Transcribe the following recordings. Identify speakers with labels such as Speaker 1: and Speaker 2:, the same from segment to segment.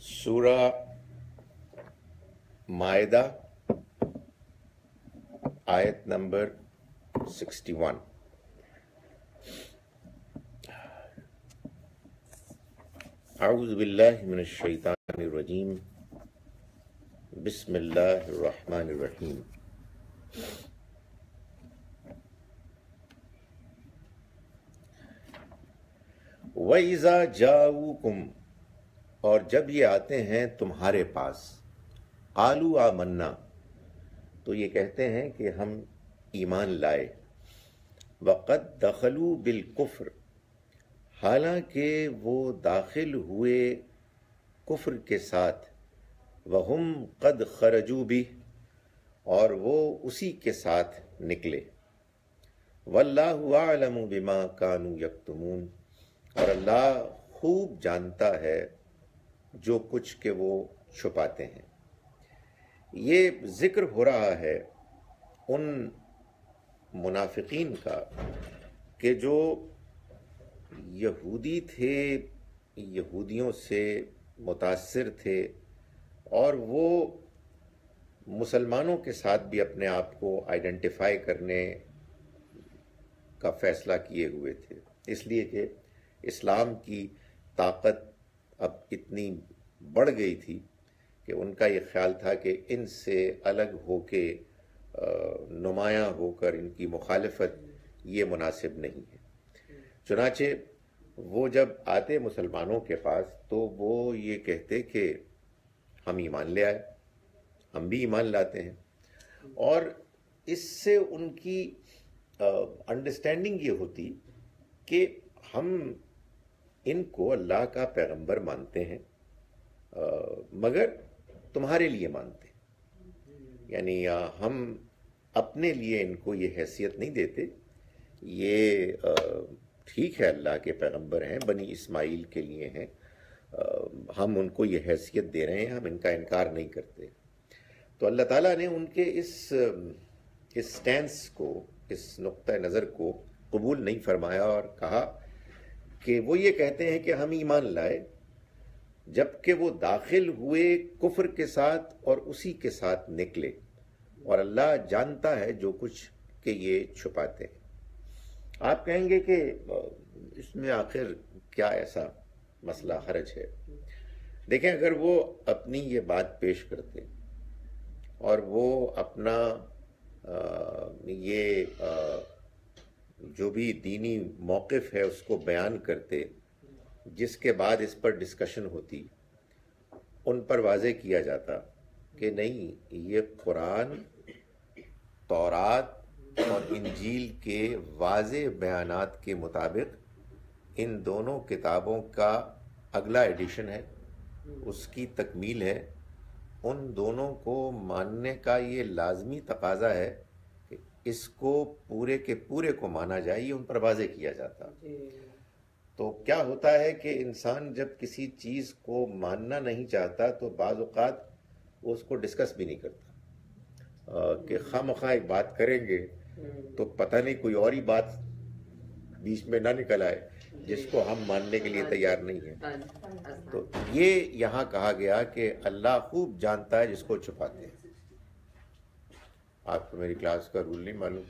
Speaker 1: سورہ معدہ آیت number sixty one اعوذ باللہ من الشیطان الرجیم بسم اللہ الرحمن الرحیم وَإِذَا جَاءُوكُمْ اور جب یہ آتے ہیں تمہارے پاس، قالوا آمنا، تو یہ کہتے ہیں کہ ہم ایمان لائے۔ وقد دخلوا بالکفر حالانکہ وہ داخل ہوئے کفر کے ساتھ۔ وہم قد خرجو بھی اور وہ اسی کے ساتھ نکلے۔ واللہ اعلم بما کانوا یکتمون اور اللہ خوب جانتا ہے جو کچھ کہ وہ چھپاتے ہیں۔ یہ ذکر ہو رہا ہے ان منافقین کا کہ جو یہودی تھے، یہودیوں سے متاثر تھے اور وہ مسلمانوں کے ساتھ بھی اپنے آپ کو آئیڈینٹیفائی کرنے کا فیصلہ کیے ہوئے تھے۔ اس لیے کہ اسلام کی طاقت اب اتنی بڑھ گئی تھی کہ ان کا یہ خیال تھا کہ ان سے الگ ہو کے نمایاں ہو کر ان کی مخالفت یہ مناسب نہیں ہے۔ چنانچہ وہ جب آتے مسلمانوں کے پاس تو وہ یہ کہتے کہ ہم ایمان لے آئے، ہم بھی ایمان لاتے ہیں۔ اور اس سے ان کی انڈرسٹینڈنگ یہ ہوتی کہ ہم ان کو اللہ کا پیغمبر مانتے ہیں مگر تمہارے لیے مانتے ہیں۔ یعنی ہم اپنے لیے ان کو یہ حیثیت نہیں دیتے، یہ ٹھیک ہے اللہ کے پیغمبر ہیں، بنی اسماعیل کے لیے ہیں ہم ان کو یہ حیثیت دے رہے ہیں، ہم ان کا انکار نہیں کرتے۔ تو اللہ تعالیٰ نے ان کے اس اس سٹینس کو، اس نقطۂ نظر کو قبول نہیں فرمایا اور کہا کہ وہ یہ کہتے ہیں کہ ہم ایمان لائے، جبکہ وہ داخل ہوئے کفر کے ساتھ اور اسی کے ساتھ نکلے۔ اور اللہ جانتا ہے جو کچھ کہ یہ چھپاتے ہیں۔ آپ کہیں گے کہ، اس میں آخر کیا ایسا مسئلہ حرج ہے؟ دیکھیں، اگر وہ اپنی یہ بات پیش کرتے اور وہ اپنا یہ جو بھی دینی موقف ہے اس کو بیان کرتے، جس کے بعد اس پر ڈسکشن ہوتی، ان پر واضح کیا جاتا کہ نہیں، یہ قرآن، تورات اور انجیل کے واضح بیانات کے مطابق ان دونوں کتابوں کا اگلا ایڈیشن ہے، اس کی تکمیل ہے۔ ان دونوں کو ماننے کا یہ لازمی تقاضا ہے اس کو پورے کے پورے کو مانا جائے یہ ان پر واضح کیا جاتا۔ جی۔ تو کیا ہوتا ہے کہ انسان جب کسی چیز کو ماننا نہیں چاہتا تو بعض اوقات اس کو ڈسکس بھی نہیں کرتا۔ کہ خواہ مخواہ ایک بات کریں گے تو پتہ نہیں کوئی اور ہی بات بیچ میں نہ نکل آئے جس کو ہم ماننے کے لیے تیار نہیں ہیں۔ تو یہ یہاں کہا گیا کہ اللہ خوب جانتا ہے جس کو چھپاتے ہیں۔ آپ کو میری کلاس کا رول نہیں معلوم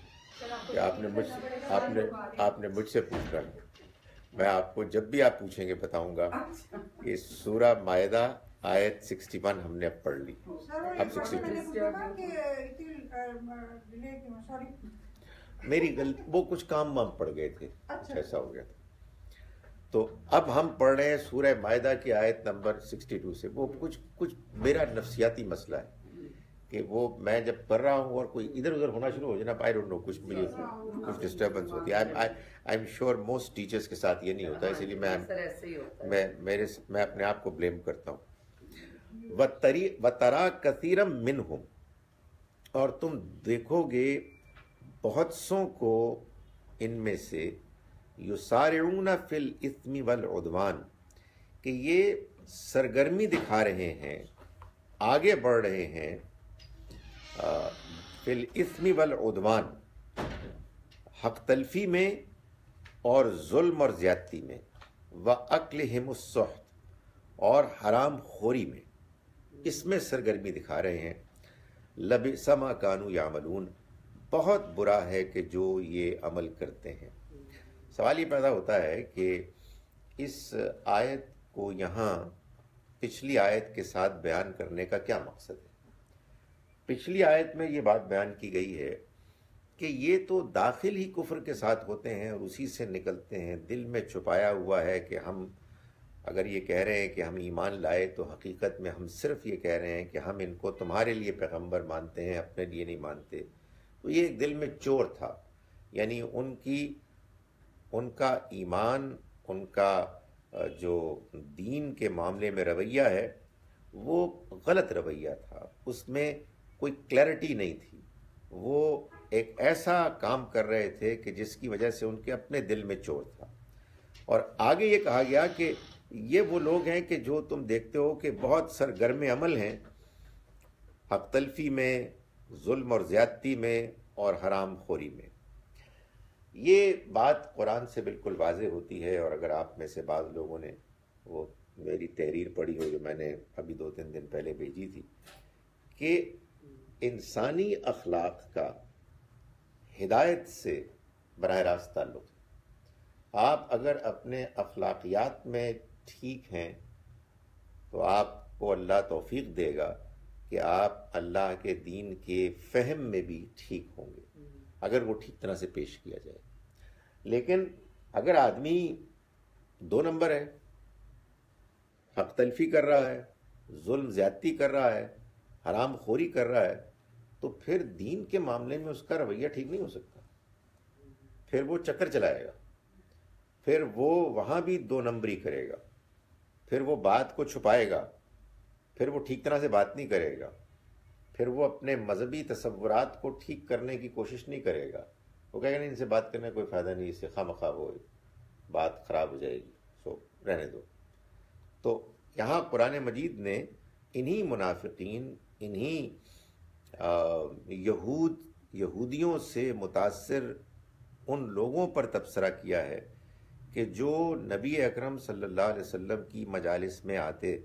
Speaker 1: کہ آپ نے مجھ آپ نے آپ نے مجھ سے پوچھ کر میں آپ کو جب بھی آپ پوچھیں گے بتاؤں گا کہ سورہ معدہ آیت سکسٹی ون ہم نے اب پڑھ لی۔ اب سکسٹی ٹو میری غلط وہ کچھ کام وام پڑ گئے تھے۔ اچھا۔ ایسا ہو گیا تھا۔ تو اب ہم پڑھ رہے ہیں سورہ معدہ کی آیت نمبر سکسٹی ٹو سے۔ وہ کچھ کچھ میرا نفسیاتی مسئلہ ہے۔ کہ وہ میں جب کر رہا ہوں اور کوئی ادھر ادھر ہونا شروع ہو جائے نا آئی ڈونٹ نو کچھ مجھے کچھ ڈسٹربنس ہوتی ہے۔ I am sure most teachers کے ساتھ یہ نہیں ہوتا اسی لیے میں میرے میں اپنے آپ کو بلیم کرتا ہوں۔ و ترا کثیرم من ہوں اور تم دیکھو گے بہت سوں کو ان میں سے یو سارعون فی الاسم والعدوان۔ کہ یہ سرگرمی دکھا رہے ہیں آگے بڑھ رہے ہیں فی الاسم والعدوان، حق تلفی میں اور ظلم اور زیادتی میں و عقل السحت، اور حرام خوری میں۔ اس میں سرگرمی دکھا رہے ہیں۔ لب سما کانو یا بہت برا ہے کہ جو یہ عمل کرتے ہیں۔ سوال یہ پیدا ہوتا ہے کہ اس آیت کو یہاں پچھلی آیت کے ساتھ بیان کرنے کا کیا مقصد ہے؟ پچھلی آیت میں یہ بات بیان کی گئی ہے کہ یہ تو داخل ہی کفر کے ساتھ ہوتے ہیں اور اسی سے نکلتے ہیں۔ دل میں چھپایا ہوا ہے کہ ہم اگر یہ کہہ رہے ہیں کہ ہم ایمان لائے تو حقیقت میں ہم صرف یہ کہہ رہے ہیں کہ ہم ان کو تمہارے لیے پیغمبر مانتے ہیں، اپنے لیے نہیں مانتے۔ تو یہ ایک دل میں چور تھا۔ یعنی ان کی، ان کا ایمان، ان کا جو دین کے معاملے میں رویہ ہے، وہ غلط رویہ تھا۔ اس میں کوئی کلیرٹی نہیں تھی۔ وہ ایک ایسا کام کر رہے تھے کہ جس کی وجہ سے ان کے اپنے دل میں چور تھا۔ اور آگے یہ کہا گیا کہ یہ وہ لوگ ہیں کہ جو تم دیکھتے ہو کہ بہت سرگرم عمل ہیں۔ حق تلفی میں، ظلم اور زیادتی میں اور حرام خوری میں۔ یہ بات قرآن سے بالکل واضح ہوتی ہے اور اگر آپ میں سے بعض لوگوں نے وہ میری تحریر پڑھی ہو جو میں نے ابھی دو تین دن پہلے بھیجی تھی کہ انسانی اخلاق کا ہدایت سے براہ راست تعلق۔ آپ اگر اپنے اخلاقیات میں ٹھیک ہیں، تو آپ کو اللہ توفیق دے گا کہ آپ اللہ کے دین کے فہم میں بھی ٹھیک ہوں گے، اگر وہ ٹھیک طرح سے پیش کیا جائے۔ لیکن اگر آدمی دو نمبر ہے، حق تلفی کر رہا ہے، ظلم زیادتی کر رہا ہے حرام خوری کر رہا ہے، تو پھر دین کے معاملے میں اس کا رویہ ٹھیک نہیں ہو سکتا۔ پھر وہ چکر چلائے گا۔ پھر وہ وہاں بھی دو نمبری کرے گا۔ پھر وہ بات کو چھپائے گا۔ پھر وہ ٹھیک طرح سے بات نہیں کرے گا۔ پھر وہ اپنے مذہبی تصورات کو ٹھیک کرنے کی کوشش نہیں کرے گا۔ وہ کہے گا، نہیں، ان سے بات کرنے کوئی فائدہ نہیں، اس سے خواہ مخواہ ہو بات خراب ہو جائے گی۔ سو، رہنے دو۔ تو یہاں قرآن مجید نے انہی منافقین انہی یہود، یہودیوں سے متاثر ان لوگوں پر تبصرہ کیا ہے کہ جو نبی اکرم صلی اللہ علیہ وسلم کی مجالس میں آتے،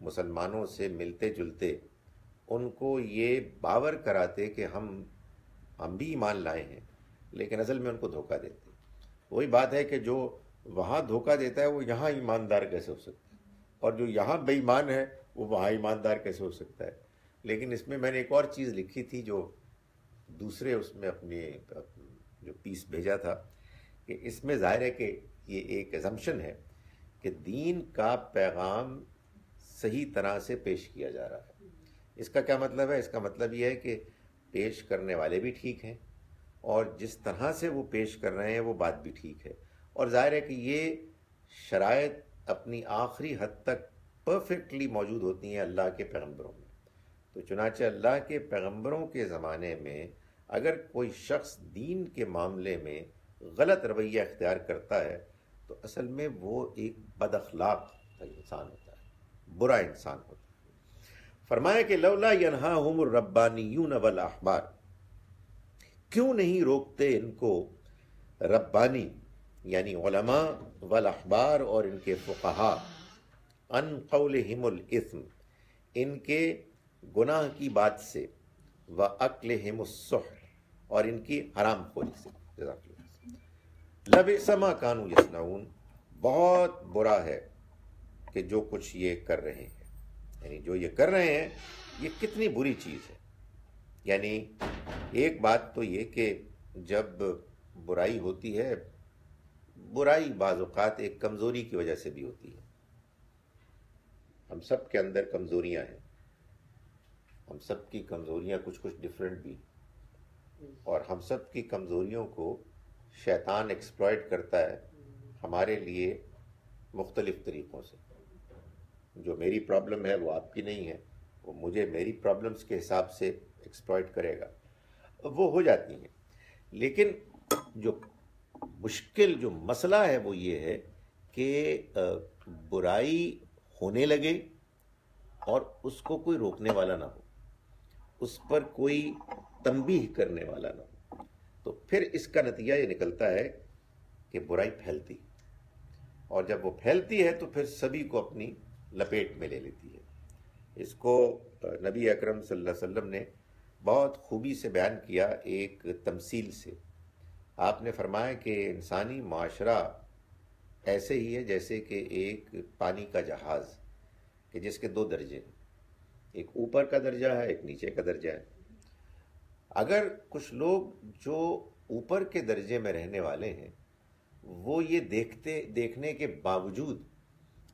Speaker 1: مسلمانوں سے ملتے جلتے، ان کو یہ باور کراتے کہ ہم ہم بھی ایمان لائے ہیں، لیکن اصل میں ان کو دھوکہ دیتے۔ وہی بات ہے کہ جو وہاں دھوکہ دیتا ہے، وہ یہاں ایماندار کیسے ہو سکتا ہے؟ اور جو یہاں بے ایمان ہے، وہ وہاں ایماندار کیسے ہو سکتا ہے؟ لیکن اس میں میں نے ایک اور چیز لکھی تھی جو دوسرے اس میں اپنی جو پیس بھیجا تھا کہ اس میں ظاہر ہے کہ یہ ایک ایزمشن ہے کہ دین کا پیغام صحیح طرح سے پیش کیا جا رہا ہے۔ اس کا کیا مطلب ہے؟ اس کا مطلب یہ ہے کہ پیش کرنے والے بھی ٹھیک ہیں اور جس طرح سے وہ پیش کر رہے ہیں وہ بات بھی ٹھیک ہے۔ اور ظاہر ہے کہ یہ شرائط اپنی آخری حد تک پرفیکٹلی موجود ہوتی ہیں اللہ کے پیغمبروں میں۔ تو چنانچہ اللہ کے پیغمبروں کے زمانے میں اگر کوئی شخص دین کے معاملے میں غلط رویہ اختیار کرتا ہے، تو اصل میں وہ ایک بد اخلاق انسان ہوتا ہے، برا انسان ہوتا ہے۔ فرمایا کہ لولا ینہاہم الربانیون والاحبار، کیوں نہیں روکتے ان کو ربانی یعنی علماء والاحبار اور ان کے فقہا؟ ان قولہم الاسم، ان کے گناہ کی بات سے و عقل اور ان کی حرام خوری سے لب سما کانو یسنعون بہت برا ہے کہ جو کچھ یہ کر رہے ہیں۔ یعنی جو یہ کر رہے ہیں، یہ کتنی بری چیز ہے۔ یعنی ایک بات تو یہ کہ جب برائی ہوتی ہے، برائی بعض اوقات ایک کمزوری کی وجہ سے بھی ہوتی ہے۔ ہم سب کے اندر کمزوریاں ہیں۔ ہم سب کی کمزوریاں کچھ کچھ ڈفرینٹ بھی۔ اور ہم سب کی کمزوریوں کو شیطان ایکسپلائٹ کرتا ہے ہمارے لیے مختلف طریقوں سے۔ جو میری پرابلم ہے وہ آپ کی نہیں ہے، وہ مجھے میری پرابلمس کے حساب سے ایکسپلائٹ کرے گا۔ وہ ہو جاتی ہیں۔ لیکن جو مشکل، جو مسئلہ ہے وہ یہ ہے کہ برائی ہونے لگے اور اس کو کوئی روکنے والا نہ ہو۔ اس پر کوئی تنبیہ کرنے والا نہ ہو۔ تو پھر اس کا نتیجہ یہ نکلتا ہے کہ برائی پھیلتی۔ اور جب وہ پھیلتی ہے تو پھر سبھی کو اپنی لپیٹ میں لے لیتی ہے۔ اس کو نبی اکرم صلی اللہ علیہ وسلم نے بہت خوبی سے بیان کیا ایک تمثیل سے۔ آپ نے فرمایا کہ انسانی معاشرہ ایسے ہی ہے جیسے کہ ایک پانی کا جہاز کہ جس کے دو درجے ہیں۔ ایک اوپر کا درجہ ہے، ایک نیچے کا درجہ ہے۔ اگر کچھ لوگ جو اوپر کے درجے میں رہنے والے ہیں، وہ یہ دیکھتے، دیکھنے کے باوجود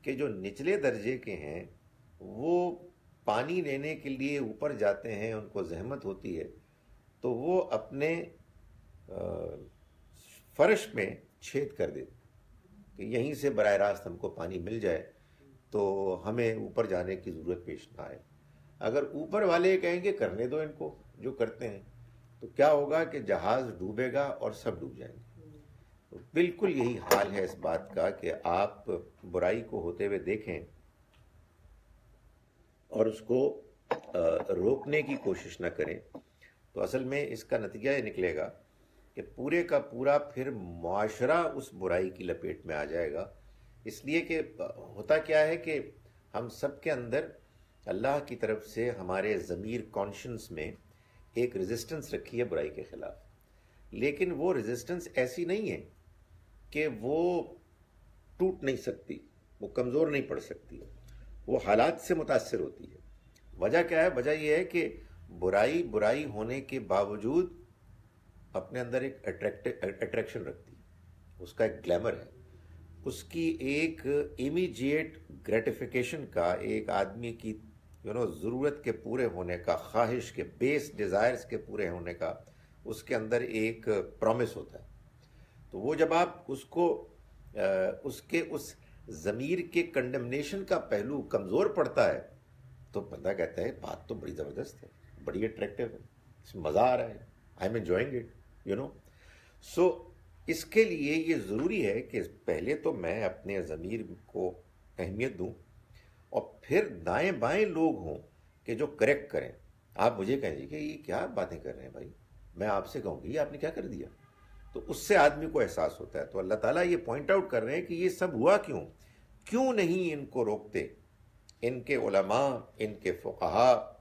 Speaker 1: کہ جو نچلے درجے کے ہیں، وہ پانی لینے کے لیے اوپر جاتے ہیں، ان کو زحمت ہوتی ہے، تو وہ اپنے فرش میں چھید کر دیتے کہ یہیں سے براہ راست ہم کو پانی مل جائے تو ہمیں اوپر جانے کی ضرورت پیش نہ آئے۔ اگر اوپر والے کہیں گے کرنے دو ان کو جو کرتے ہیں، تو کیا ہوگا کہ جہاز ڈوبے گا اور سب ڈوب جائیں گے۔ تو بالکل یہی حال ہے اس بات کا کہ آپ برائی کو ہوتے ہوئے دیکھیں اور اس کو روکنے کی کوشش نہ کریں۔ تو اصل میں اس کا نتیجہ یہ نکلے گا کہ پورے کا پورا پھر معاشرہ اس برائی کی لپیٹ میں آ جائے گا۔ اس لیے کہ ہوتا کیا ہے کہ ہم سب کے اندر اللہ کی طرف سے ہمارے ضمیر کانشنس میں ایک ریزسٹنس رکھی ہے برائی کے خلاف۔ لیکن وہ ریزسٹنس ایسی نہیں ہے کہ وہ ٹوٹ نہیں سکتی، وہ کمزور نہیں پڑ سکتی، وہ حالات سے متاثر ہوتی ہے۔ وجہ کیا ہے؟ وجہ یہ ہے کہ برائی برائی ہونے کے باوجود اپنے اندر ایک اٹریکشن رکھتی ہے۔ اس کا ایک گلیمر ہے۔ اس کی ایک امیجیٹ گریٹیفیکیشن کا ایک آدمی کی یو نو، ضرورت کے پورے ہونے کا، خواہش کے بیس ڈیزائرز کے پورے ہونے کا اس کے اندر ایک پرومس ہوتا ہے۔ تو وہ جب آپ اس کو اس کے، اس ضمیر کے کنڈمنیشن کا پہلو کمزور پڑتا ہے، تو بندہ کہتا ہے، بات تو بڑی زبردست ہے، بڑی اٹریکٹیو ہے، اس میں مزہ آ رہا ہے I am enjoying it you know so اس کے لیے یہ ضروری ہے کہ پہلے تو میں اپنے ضمیر کو اہمیت دوں اور پھر دائیں بائیں لوگ ہوں کہ جو کریکٹ کریں۔ آپ مجھے کہیں جی کہ یہ کیا باتیں کر رہے ہیں بھائی؟ میں آپ سے کہوں گی، یہ آپ نے کیا کر دیا؟ تو اس سے آدمی کو احساس ہوتا ہے۔ تو اللہ تعالیٰ یہ پوائنٹ آؤٹ کر رہے ہیں کہ یہ سب ہوا کیوں؟ کیوں نہیں ان کو روکتے؟ ان کے علماء، ان کے فقہا،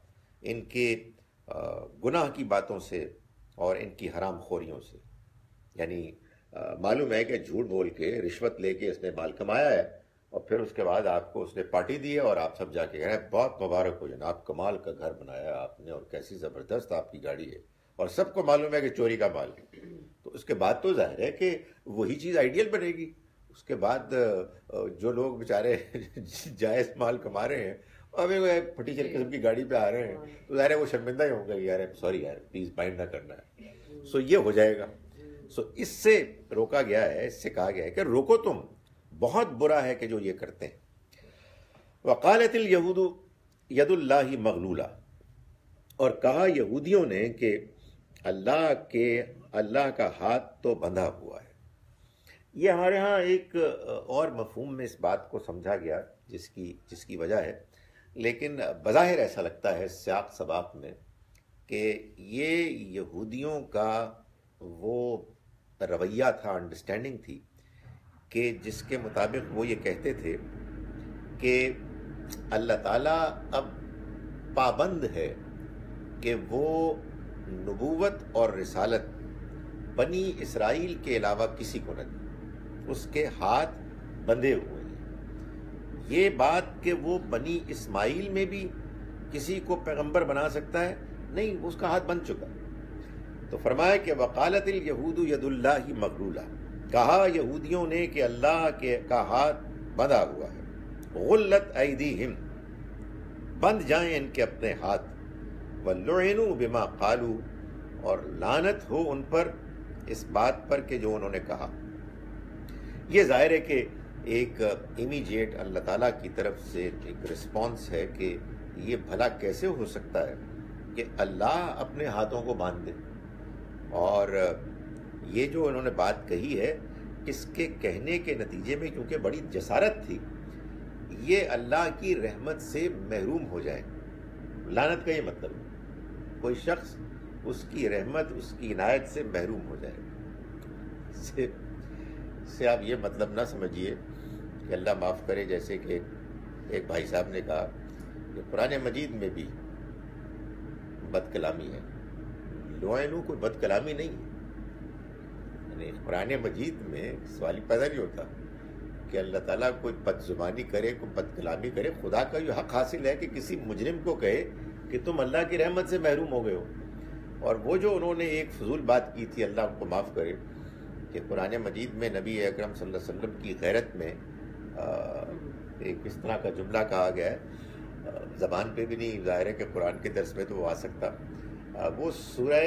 Speaker 1: ان کے گناہ کی باتوں سے اور ان کی حرام خوریوں سے۔ یعنی معلوم ہے کہ جھوٹ بول کے رشوت لے کے اس نے مال کمایا ہے۔ اور پھر اس کے بعد آپ کو اس نے پارٹی دی ہے اور آپ سب جا کے کہہ رہے ہیں، بہت مبارک ہو جانا آپ کمال کا گھر بنایا آپ نے اور کیسی زبردست آپ کی گاڑی ہے اور سب کو معلوم ہے کہ چوری کا مال ہے۔ تو اس کے بعد تو ظاہر ہے کہ وہی چیز آئیڈیل بنے گی۔ اس کے بعد جو لوگ بیچارے جائز مال کما رہے ہیں، اب پھٹی چل قسم کی گاڑی پہ آ رہے ہیں، تو ظاہر ہے وہ شرمندہ ہی ہوں گے یار، سوری یار پلیز مائنڈ نہ کرنا ہے۔ سو یہ ہو جائے گا۔ سو اس سے روکا گیا ہے، اس سے کہا گیا ہے کہ روکو تم۔ بہت برا ہے کہ جو یہ کرتے ہیں۔ وقالت الیہود ید اللہ مغلولہ اور کہا یہودیوں نے کہ اللہ کے اللہ کا ہاتھ تو بندھا ہوا ہے۔ یہ ہمارے ہاں ایک اور مفہوم میں اس بات کو سمجھا گیا، جس کی جس کی وجہ ہے۔ لیکن بظاہر ایسا لگتا ہے سیاق سباق میں کہ یہ یہودیوں کا وہ رویہ تھا انڈرسٹینڈنگ تھی۔ کہ جس کے مطابق وہ یہ کہتے تھے کہ اللہ تعالیٰ اب پابند ہے کہ وہ نبوت اور رسالت بنی اسرائیل کے علاوہ کسی کو نہ دی اس کے ہاتھ بندھے ہوئے ہیں۔ یہ بات کہ وہ بنی اسماعیل میں بھی کسی کو پیغمبر بنا سکتا ہے، نہیں اس کا ہاتھ بن چکا۔ تو فرمایا کہ وکالت الہود ید اللہ مغرولہ کہا یہودیوں نے کہ اللہ کے کا ہاتھ بندھا ہوا ہے۔ غلط ایدیہم۔ بند جائیں ان کے اپنے ہاتھ۔ وَلُعِنُوا بِمَا قَالُوا۔ اور لانت ہو ان پر اس بات پر کہ جو انہوں نے کہا۔ یہ ظاہر ہے کہ ایک امیجیٹ اللہ تعالیٰ کی طرف سے ایک رسپانس ہے کہ یہ بھلا کیسے ہو سکتا ہے کہ اللہ اپنے ہاتھوں کو باندھ دے اور یہ جو انہوں نے بات کہی ہے، اس کے کہنے کے نتیجے میں کیونکہ بڑی جسارت تھی، یہ اللہ کی رحمت سے محروم ہو جائے۔ لانت کا یہ مطلب کوئی شخص اس کی رحمت، اس کی عنایت سے محروم ہو جائے۔ سے آپ یہ مطلب نہ سمجھیے کہ اللہ معاف کرے، جیسے کہ ایک بھائی صاحب نے کہا کہ قرآن مجید میں بھی بد کلامی ہے لوائنو کوئی بد کلامی نہیں ہے۔ یعنی قرآن مجید میں سوال پیدا نہیں ہوتا کہ اللہ تعالیٰ کوئی بد زبانی کرے، کوئی بد کلامی کرے، خدا کا یہ حق حاصل ہے کہ کسی مجرم کو کہے کہ تم اللہ کی رحمت سے محروم ہو گئے ہو۔ اور وہ جو انہوں نے ایک فضول بات کی تھی، اللہ ان کو معاف کرے، کہ قرآن مجید میں نبی اکرم صلی اللہ علیہ وسلم کی غیرت میں ایک اس طرح کا جملہ کہا گیا ہے۔ زبان پہ بھی نہیں، ظاہر ہے کہ قرآن کے درس میں تو وہ آ سکتا۔ وہ سورہ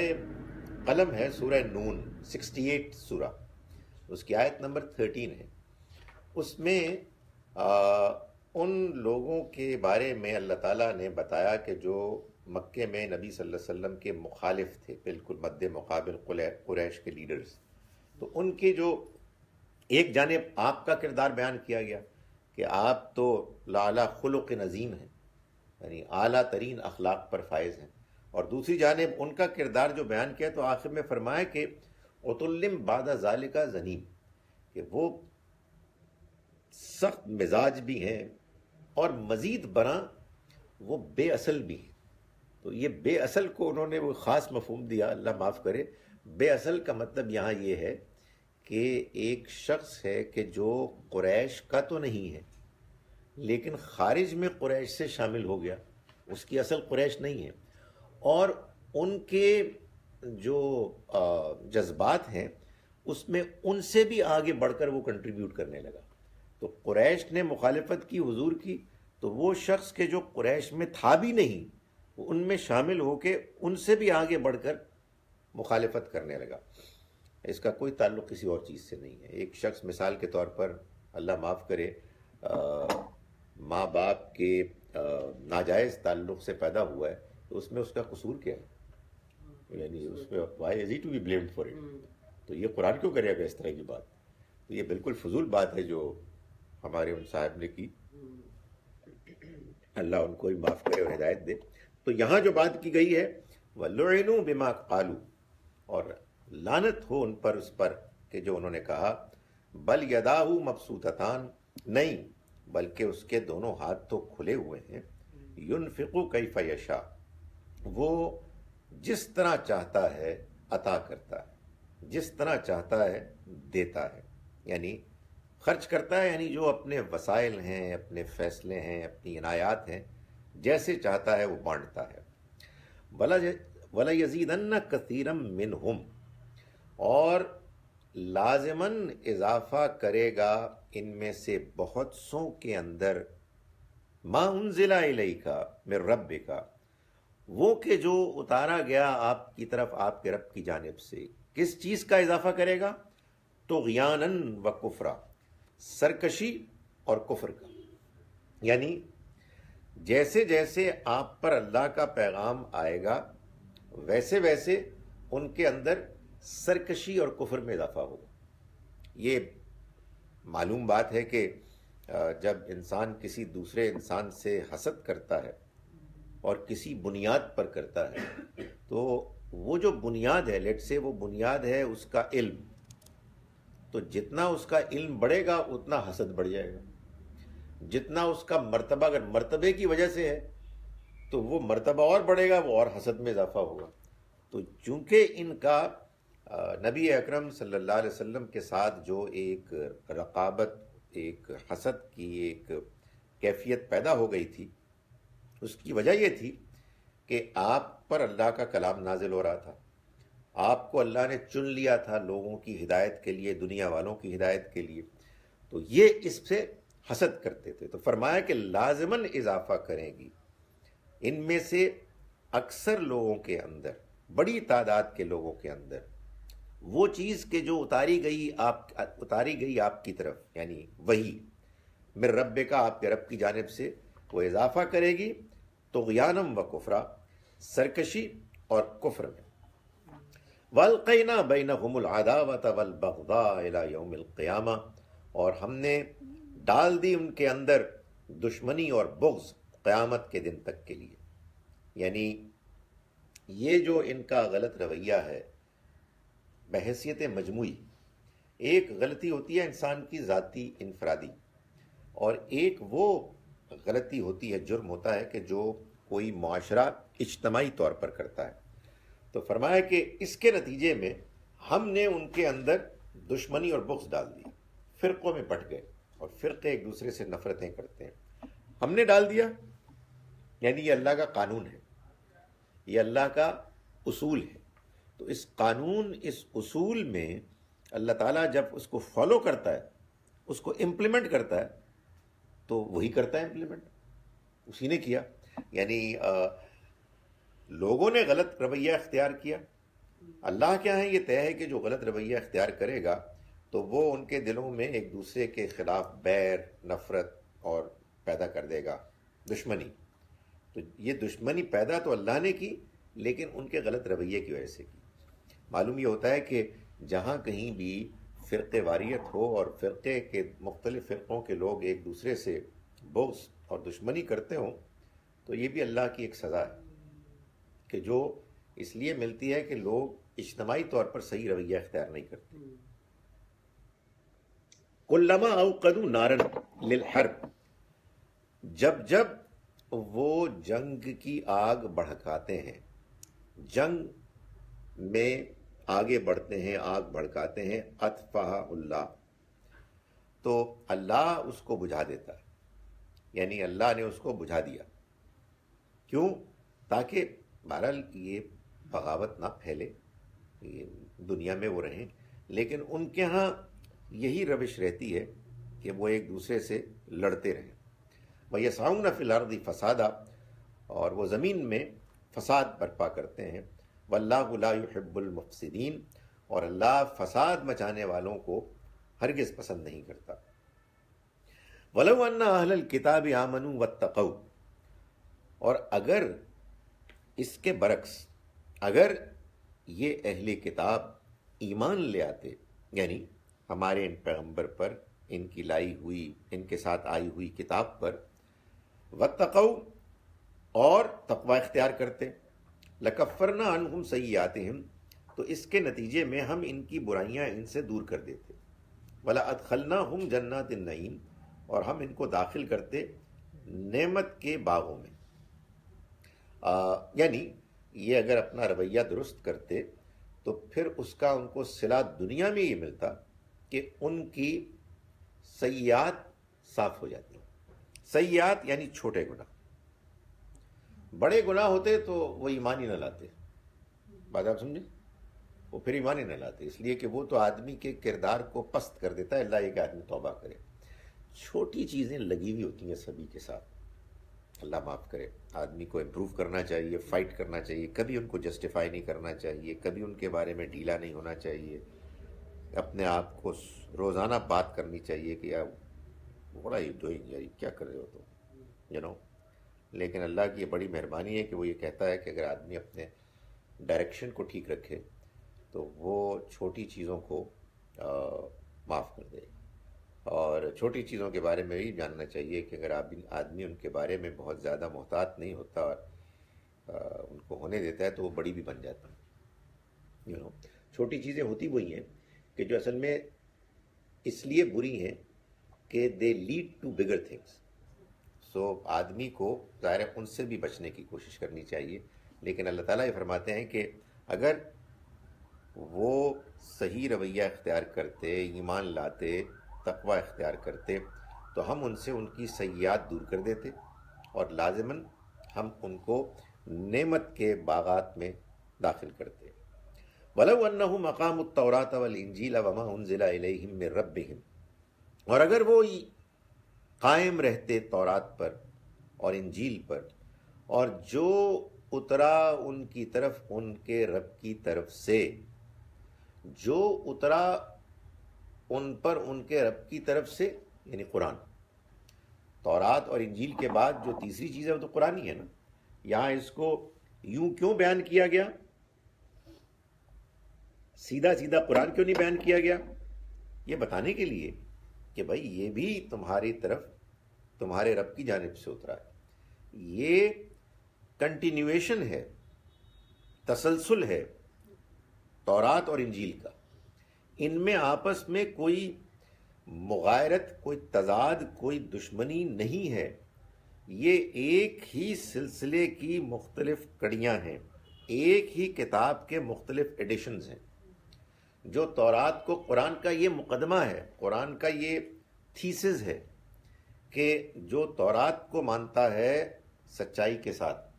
Speaker 1: قلم ہے سورہ نون سکسٹی ایٹ سورہ۔ اس کی آیت نمبر تھرٹین ہے۔ اس میں ان لوگوں کے بارے میں اللہ تعالیٰ نے بتایا کہ جو مکے میں نبی صلی اللہ علیہ وسلم کے مخالف تھے، بالکل مد مقابل قریش کے لیڈرز تو ان کے جو ایک جانب آپ کا کردار بیان کیا گیا کہ آپ تو لالا خلق نظیم ہیں یعنی اعلیٰ ترین اخلاق پر فائز ہیں۔ اور دوسری جانب ان کا کردار جو بیان کیا تو آخر میں فرمایا کہ اتلم بادہ ذالکہ زنیم، کہ وہ سخت مزاج بھی ہیں اور مزید برآں وہ بے اصل بھی ہیں۔ تو یہ بے اصل کو انہوں نے وہ خاص مفہوم دیا، اللہ معاف کرے۔ بے اصل کا مطلب یہاں یہ ہے کہ ایک شخص ہے کہ جو قریش کا تو نہیں ہے، لیکن خارج میں قریش سے شامل ہو گیا۔ اس کی اصل قریش نہیں ہے۔ اور ان کے جو جذبات ہیں، اس میں ان سے بھی آگے بڑھ کر وہ کنٹریبیوٹ کرنے لگا۔ تو قریش نے مخالفت کی، حضور کی، تو وہ شخص کے جو قریش میں تھا بھی نہیں، وہ ان میں شامل ہو کے ان سے بھی آگے بڑھ کر مخالفت کرنے لگا۔ اس کا کوئی تعلق کسی اور چیز سے نہیں ہے۔ ایک شخص مثال کے طور پر اللہ معاف کرے ماں باپ کے ناجائز تعلق سے پیدا ہوا ہے۔ تو اس میں اس کا قصور کیا ہے؟ یعنی اس میں why is to be blamed for it تو یہ قرآن کیوں کرے گا اس طرح کی بات؟ تو یہ بالکل فضول بات ہے جو ہمارے ان صاحب نے کی۔ اللہ ان کو ہی معاف کرے اور ہدایت دے۔ تو یہاں جو بات کی گئی ہے وہ بما قالو اور لانت ہو ان پر اس پر کہ جو انہوں نے کہا بل یداہو مبسوطتان۔ نہیں بلکہ اس کے دونوں ہاتھ تو کھلے ہوئے ہیں۔ ينفقو کیف یشا وہ جس طرح چاہتا ہے عطا کرتا ہے، جس طرح چاہتا ہے دیتا ہے یعنی خرچ کرتا ہے یعنی جو اپنے وسائل ہیں، اپنے فیصلے ہیں، اپنی عنایات ہیں، جیسے چاہتا ہے وہ بانٹتا ہے۔ ولا یزید کثیرم من اور لازمن اضافہ کرے گا ان میں سے بہت سو کے اندر، ما انزلہ علیہ کا میرے رب کا وہ کہ جو اتارا گیا آپ کی طرف، آپ کے رب کی جانب سے، کس چیز کا اضافہ کرے گا؟ تو غیانن و کفرا، سرکشی اور کفر کا۔ یعنی جیسے جیسے آپ پر اللہ کا پیغام آئے گا، ویسے ویسے ان کے اندر سرکشی اور کفر میں اضافہ ہوگا۔ یہ معلوم بات ہے کہ جب انسان کسی دوسرے انسان سے حسد کرتا ہے اور کسی بنیاد پر کرتا ہے۔ تو وہ جو بنیاد ہے لیٹ سے وہ بنیاد ہے اس کا علم۔ تو جتنا اس کا علم بڑھے گا، اتنا حسد بڑھ جائے گا۔ جتنا اس کا مرتبہ، اگر مرتبے کی وجہ سے ہے، تو وہ مرتبہ اور بڑھے گا، وہ اور حسد میں اضافہ ہوگا۔ تو چونکہ ان کا نبی اکرم صلی اللہ علیہ وسلم کے ساتھ جو ایک رقابت، ایک حسد کی ایک کیفیت پیدا ہو گئی تھی اس کی وجہ یہ تھی کہ آپ پر اللہ کا کلام نازل ہو رہا تھا۔ آپ کو اللہ نے چن لیا تھا لوگوں کی ہدایت کے لیے، دنیا والوں کی ہدایت کے لیے۔ تو یہ اس سے حسد کرتے تھے۔ تو فرمایا کہ لازمن اضافہ کریں گی۔ ان میں سے اکثر لوگوں کے اندر، بڑی تعداد کے لوگوں کے اندر، وہ چیز کے جو اتاری گئی آپ، اتاری گئی آپ کی طرف یعنی وہی۔ میرے رب کا آپ کے رب کی جانب سے وہ اضافہ کرے گی۔ تو غیانم و کفرا، سرکشی اور کفر میں۔ والقینا بینہم العداوت والبغضاء الى یوم القیامہ اور ہم نے ڈال دی ان کے اندر دشمنی اور بغض قیامت کے دن تک کے لیے۔ یعنی یہ جو ان کا غلط رویہ ہے بحیثیت مجموعی، ایک غلطی ہوتی ہے انسان کی ذاتی انفرادی، اور ایک وہ غلطی ہوتی ہے، جرم ہوتا ہے کہ جو کوئی معاشرہ اجتماعی طور پر کرتا ہے۔ تو فرمایا کہ اس کے نتیجے میں ہم نے ان کے اندر دشمنی اور بغض ڈال دی۔ فرقوں میں بٹ گئے اور فرقے ایک دوسرے سے نفرتیں کرتے ہیں۔ ہم نے ڈال دیا یعنی یہ اللہ کا قانون ہے۔ یہ اللہ کا اصول ہے۔ تو اس قانون، اس اصول میں اللہ تعالیٰ جب اس کو فالو کرتا ہے، اس کو امپلیمنٹ کرتا ہے تو وہی کرتا ہے امپلیمنٹ اسی نے کیا۔ یعنی لوگوں نے غلط رویہ اختیار کیا۔ اللہ کیا ہے ہاں یہ طے ہے کہ جو غلط رویہ اختیار کرے گا، تو وہ ان کے دلوں میں ایک دوسرے کے خلاف بیر، نفرت اور پیدا کر دے گا۔ دشمنی۔ تو یہ دشمنی پیدا تو اللہ نے کی، لیکن ان کے غلط رویے کی وجہ سے کی۔ معلوم یہ ہوتا ہے کہ جہاں کہیں بھی فرقے واریت ہو اور فرقے کے مختلف فرقوں کے لوگ ایک دوسرے سے بغض اور دشمنی کرتے ہوں، تو یہ بھی اللہ کی ایک سزا ہے کہ جو اس لیے ملتی ہے کہ لوگ اجتماعی طور پر صحیح رویہ اختیار نہیں کرتے۔ کلما اوقدو نارن للحرب، جب جب وہ جنگ کی آگ بڑھکاتے ہیں، جنگ میں آگے بڑھتے ہیں، آگ بھڑکاتے ہیں اطفا اللہ۔ تو اللہ اس کو بجھا دیتا ہے۔ یعنی اللہ نے اس کو بجھا دیا۔ کیوں؟ تاکہ بہرحال یہ بغاوت نہ پھیلے، یہ دنیا میں وہ رہیں۔ لیکن ان کے ہاں یہی روش رہتی ہے کہ وہ ایک دوسرے سے لڑتے رہیں۔ وہ یہ ساؤں نہ فی الحال فسادہ اور وہ زمین میں فساد برپا کرتے ہیں۔ واللہ لا يحب المفسدین اور اللہ فساد مچانے والوں کو ہرگز پسند نہیں کرتا۔ ولو ان اہل الكتاب آمنوا واتقوا، اور اگر اس کے برعکس، اگر یہ اہل کتاب ایمان لے آتے یعنی ہمارے ان پیغمبر پر، ان کی لائی ہوئی، ان کے ساتھ آئی ہوئی کتاب پر، واتقوا اور تقوی اختیار کرتے لکفرنا عنہم سیئاتہم، تو اس کے نتیجے میں ہم ان کی برائیاں ان سے دور کر دیتے۔ ولا ادخلنا ہم جنات النعیم اور ہم ان کو داخل کرتے نعمت کے باغوں میں۔ یعنی یہ اگر اپنا رویہ درست کرتے، تو پھر اس کا ان کو صلاح دنیا میں یہ ملتا کہ ان کی سیاحت صاف ہو جاتی۔ سیاحت یعنی چھوٹے گناہ۔ بڑے گناہ ہوتے تو وہ ایمان ہی نہ لاتے۔ بات آپ سمجھے؟ وہ پھر ایمان ہی نہ لاتے۔ اس لیے کہ وہ تو آدمی کے کردار کو پست کر دیتا ہے۔ اللہ ایک آدمی توبہ کرے۔ چھوٹی چیزیں لگی ہوئی ہوتی ہیں سبھی کے ساتھ۔ اللہ معاف کرے۔ آدمی کو امپروو کرنا چاہیے فائٹ کرنا چاہیے۔ کبھی ان کو جسٹیفائی نہیں کرنا چاہیے۔ کبھی ان کے بارے میں ڈھیلا نہیں ہونا چاہیے۔ اپنے آپ کو روزانہ بات کرنی چاہیے کہ یار بڑا ہی ڈوئنگ یار؟ کیا کر رہے ہو تو یو نو لیکن اللہ کی یہ بڑی مہربانی ہے کہ وہ یہ کہتا ہے کہ اگر آدمی اپنے ڈائریکشن کو ٹھیک رکھے تو وہ چھوٹی چیزوں کو معاف کر دے۔ اور چھوٹی چیزوں کے بارے میں بھی جاننا چاہیے کہ اگر آدمی ان کے بارے میں بہت زیادہ محتاط نہیں ہوتا اور ان کو ہونے دیتا ہے تو وہ بڑی بھی بن جاتی یو نو چھوٹی چیزیں ہوتی وہی ہیں کہ جو اصل میں اس لیے بری ہیں کہ they lead to bigger things so آدمی کو ظاہر ان سے بھی بچنے کی کوشش کرنی چاہیے۔ لیکن اللہ تعالیٰ یہ فرماتے ہیں کہ اگر وہ صحیح رویہ اختیار کرتے، ایمان لاتے، تقوی اختیار کرتے، تو ہم ان سے ان کی سیاحت دور کر دیتے اور لازماً ہم ان کو نعمت کے باغات میں داخل کرتے۔ ولو انہم مقام التورات والانجیل وما انزل الیہم من ربہم اور اگر وہ قائم رہتے تورات پر اور انجیل پر، اور جو اترا ان کی طرف، ان کے رب کی طرف سے۔ جو اترا ان پر، ان کے رب کی طرف سے یعنی قرآن۔ تورات اور انجیل کے بعد جو تیسری چیز ہے، وہ تو قرآن ہی ہے نا۔ یہاں اس کو یوں کیوں بیان کیا گیا؟ سیدھا سیدھا قرآن کیوں نہیں بیان کیا گیا؟ یہ بتانے کے لیے کہ بھائی یہ بھی تمہاری طرف، تمہارے رب کی جانب سے اترا ہے۔ یہ کنٹینیویشن ہے، تسلسل ہے تورات اور انجیل کا۔ ان میں آپس میں کوئی مغائرت کوئی تضاد، کوئی دشمنی نہیں ہے۔ یہ ایک ہی سلسلے کی مختلف کڑیاں ہیں، ایک ہی کتاب کے مختلف ایڈیشنز ہیں۔ جو تورات کو قرآن کا یہ مقدمہ ہے، قرآن کا یہ تھیسز ہے کہ جو تورات کو مانتا ہے سچائی کے ساتھ،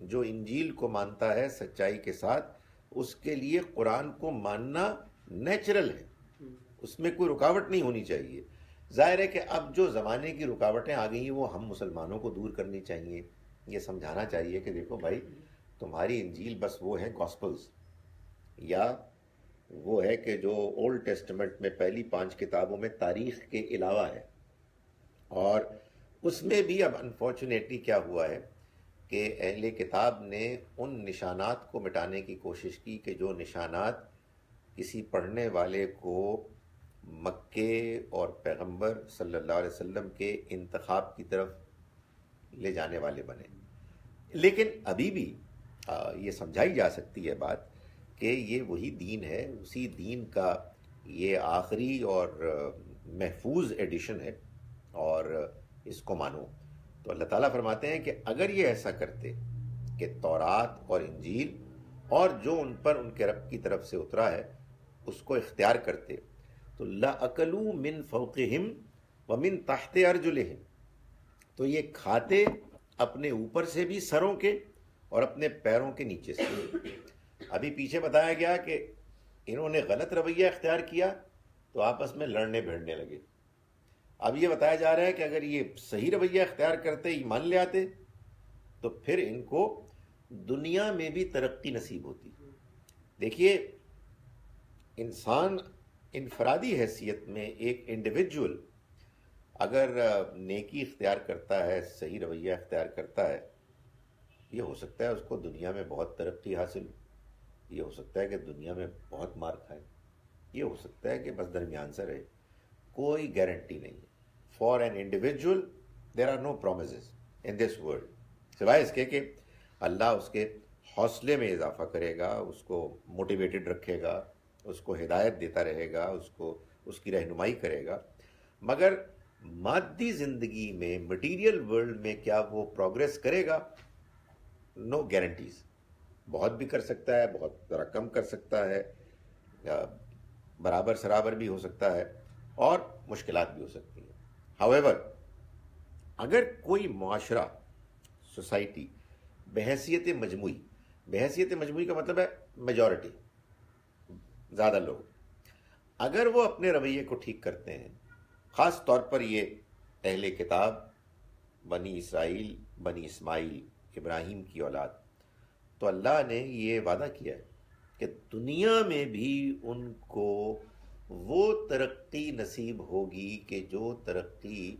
Speaker 1: جو انجیل کو مانتا ہے سچائی کے ساتھ، اس کے لیے قرآن کو ماننا نیچرل ہے۔ اس میں کوئی رکاوٹ نہیں ہونی چاہیے۔ ظاہر ہے کہ اب جو زمانے کی رکاوٹیں آ گئی ہیں وہ ہم مسلمانوں کو دور کرنی چاہیے۔ یہ سمجھانا چاہیے کہ دیکھو بھائی، تمہاری انجیل بس وہ ہے گاسپلز یا وہ ہے کہ جو اولڈ ٹیسٹمنٹ میں پہلی پانچ کتابوں میں تاریخ کے علاوہ ہے۔ اور اس میں بھی اب انفارچونیٹلی کیا ہوا ہے کہ اہل کتاب نے ان نشانات کو مٹانے کی کوشش کی کہ جو نشانات کسی پڑھنے والے کو مکے اور پیغمبر صلی اللہ علیہ وسلم کے انتخاب کی طرف لے جانے والے بنے۔ لیکن ابھی بھی یہ سمجھائی جا سکتی ہے بات کہ یہ وہی دین ہے، اسی دین کا یہ آخری اور محفوظ ایڈیشن ہے اور اس کو مانو۔ تو اللہ تعالیٰ فرماتے ہیں کہ اگر یہ ایسا کرتے کہ تورات اور انجیل اور جو ان پر ان کے رب کی طرف سے اترا ہے، اس کو اختیار کرتے، تو لَأَكَلُوا مِن فَوْقِهِمْ وَمِن تَحْتِ أَرْجُلِهِمْ تو یہ کھاتے اپنے اوپر سے بھی سروں کے اور اپنے پیروں کے نیچے سے۔ ابھی پیچھے بتایا گیا کہ انہوں نے غلط رویہ اختیار کیا تو آپس میں لڑنے بھیڑنے لگے۔ اب یہ بتایا جا رہا ہے کہ اگر یہ صحیح رویہ اختیار کرتے ایمان لے آتے، تو پھر ان کو دنیا میں بھی ترقی نصیب ہوتی۔ دیکھیے، انسان انفرادی حیثیت میں ایک انڈیویجول اگر نیکی اختیار کرتا ہے، صحیح رویہ اختیار کرتا ہے، یہ ہو سکتا ہے اس کو دنیا میں بہت ترقی حاصل یہ ہو سکتا ہے کہ دنیا میں بہت مار کھائے یہ ہو سکتا ہے کہ بس درمیان سے رہے۔ کوئی گارنٹی نہیں for an individual there are no promises in this world سوائے اس کے کہ اللہ اس کے حوصلے میں اضافہ کرے گا، اس کو موٹیویٹڈ رکھے گا، اس کو ہدایت دیتا رہے گا، اس کو، اس کی رہنمائی کرے گا۔ مگر مادی زندگی میں مٹیریل ورلڈ میں کیا وہ پروگرس کرے گا؟ نو گارنٹیز بہت بھی کر سکتا ہے، بہت ذرا کم کر سکتا ہے برابر سرابر بھی ہو سکتا ہے اور مشکلات بھی ہو سکتی ہیں۔ ہاویور اگر کوئی معاشرہ سوسائٹی بحثیت مجموعی بحثیت مجموعی کا مطلب ہے میجورٹی زیادہ لوگ، اگر وہ اپنے رویے کو ٹھیک کرتے ہیں، خاص طور پر یہ اہل کتاب، بنی اسرائیل، بنی اسماعیل، ابراہیم کی اولاد تو اللہ نے یہ وعدہ کیا ہے کہ دنیا میں بھی ان کو وہ ترقی نصیب ہوگی کہ جو ترقی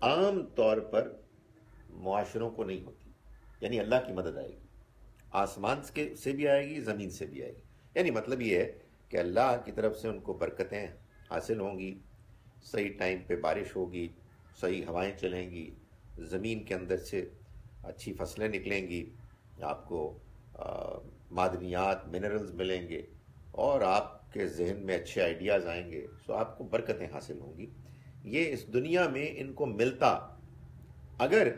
Speaker 1: عام طور پر معاشروں کو نہیں ہوتی یعنی اللہ کی مدد آئے گی۔ آسمان سے بھی آئے گی، زمین سے بھی آئے گی۔ یعنی مطلب یہ ہے کہ اللہ کی طرف سے ان کو برکتیں حاصل ہوں گی، صحیح ٹائم پہ بارش ہوگی، صحیح ہوائیں چلیں گی، زمین کے اندر سے اچھی فصلیں نکلیں گی۔ آپ کو معدنیات منرلز ملیں گے اور آپ کے ذہن میں اچھے آئیڈیاز آئیں گے سو آپ کو برکتیں حاصل ہوں گی۔ یہ اس دنیا میں ان کو ملتا اگر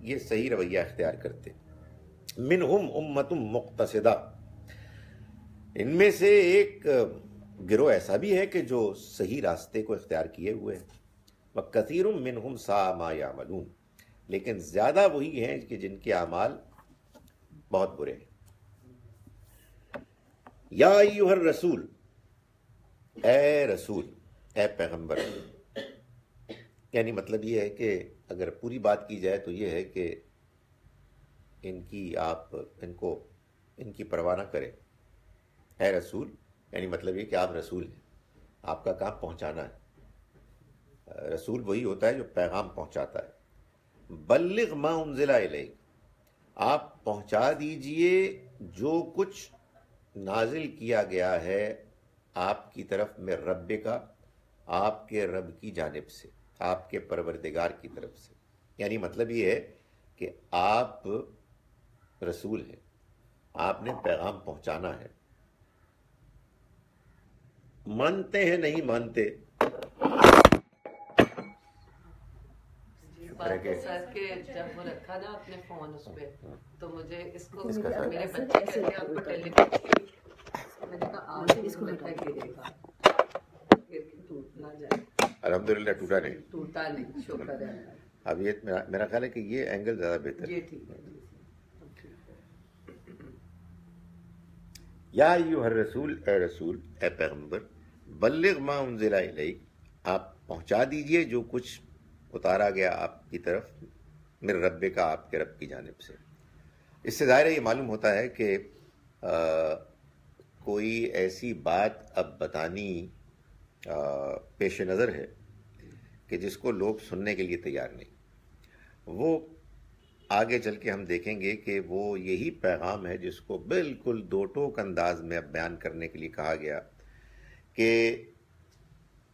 Speaker 1: یہ صحیح رویہ اختیار کرتے۔ منہم امتم مقتصدہ۔ ان میں سے ایک گروہ ایسا بھی ہے کہ جو صحیح راستے کو اختیار کیے ہوئے ہیں۔ وہ کثیر منہم سا ما یعملون۔ لیکن زیادہ وہی ہیں کہ جن کے اعمال بہت برے ہیں۔ یا ایوہ الرسول، اے رسول، اے پیغمبر یعنی مطلب یہ ہے کہ اگر پوری بات کی جائے تو یہ ہے کہ ان کی آپ ان کو ان کی پرواہ نہ کریں۔ اے رسول یعنی مطلب یہ کہ آپ رسول ہیں، آپ کا کام پہنچانا ہے؟ رسول وہی ہوتا ہے جو پیغام پہنچاتا ہے۔ بلغ ما انزل الیک آپ پہنچا دیجیے جو کچھ نازل کیا گیا ہے آپ کی طرف میں رب کا، آپ کے رب کی جانب سے، آپ کے پروردگار کی طرف سے۔ یعنی مطلب یہ ہے کہ آپ رسول ہیں، آپ نے پیغام پہنچانا ہے۔ مانتے ہیں، نہیں مانتے
Speaker 2: سر کے جب وہ رکھا نا اپنے فون اس پہ تو مجھے اس کو میرے بچے کہتے ہیں آپ کو ٹیلی میں نے کہا آج اس کو ہے گرے گا ٹوٹ نہ جائے۔
Speaker 1: الحمد للہ ٹوٹا نہیں۔
Speaker 2: ٹوٹا نہیں شکر ہے۔
Speaker 1: اب یہ میرا خیال ہے کہ یہ اینگل زیادہ بہتر
Speaker 2: یہ ٹھیک ہے
Speaker 1: یا ایوہ الرسول اے رسول اے پیغمبر بلغ ما انزل الیک آپ پہنچا دیجیے جو کچھ اتارا گیا آپ کی طرف، میرے رب کا، آپ کے رب کی جانب سے۔ اس سے ظاہر یہ معلوم ہوتا ہے کہ کوئی ایسی بات اب بتانی پیش نظر ہے کہ جس کو لوگ سننے کے لیے تیار نہیں۔ وہ آگے چل کے ہم دیکھیں گے کہ وہ یہی پیغام ہے جس کو بالکل دو ٹوک انداز میں اب بیان کرنے کے لیے کہا گیا کہ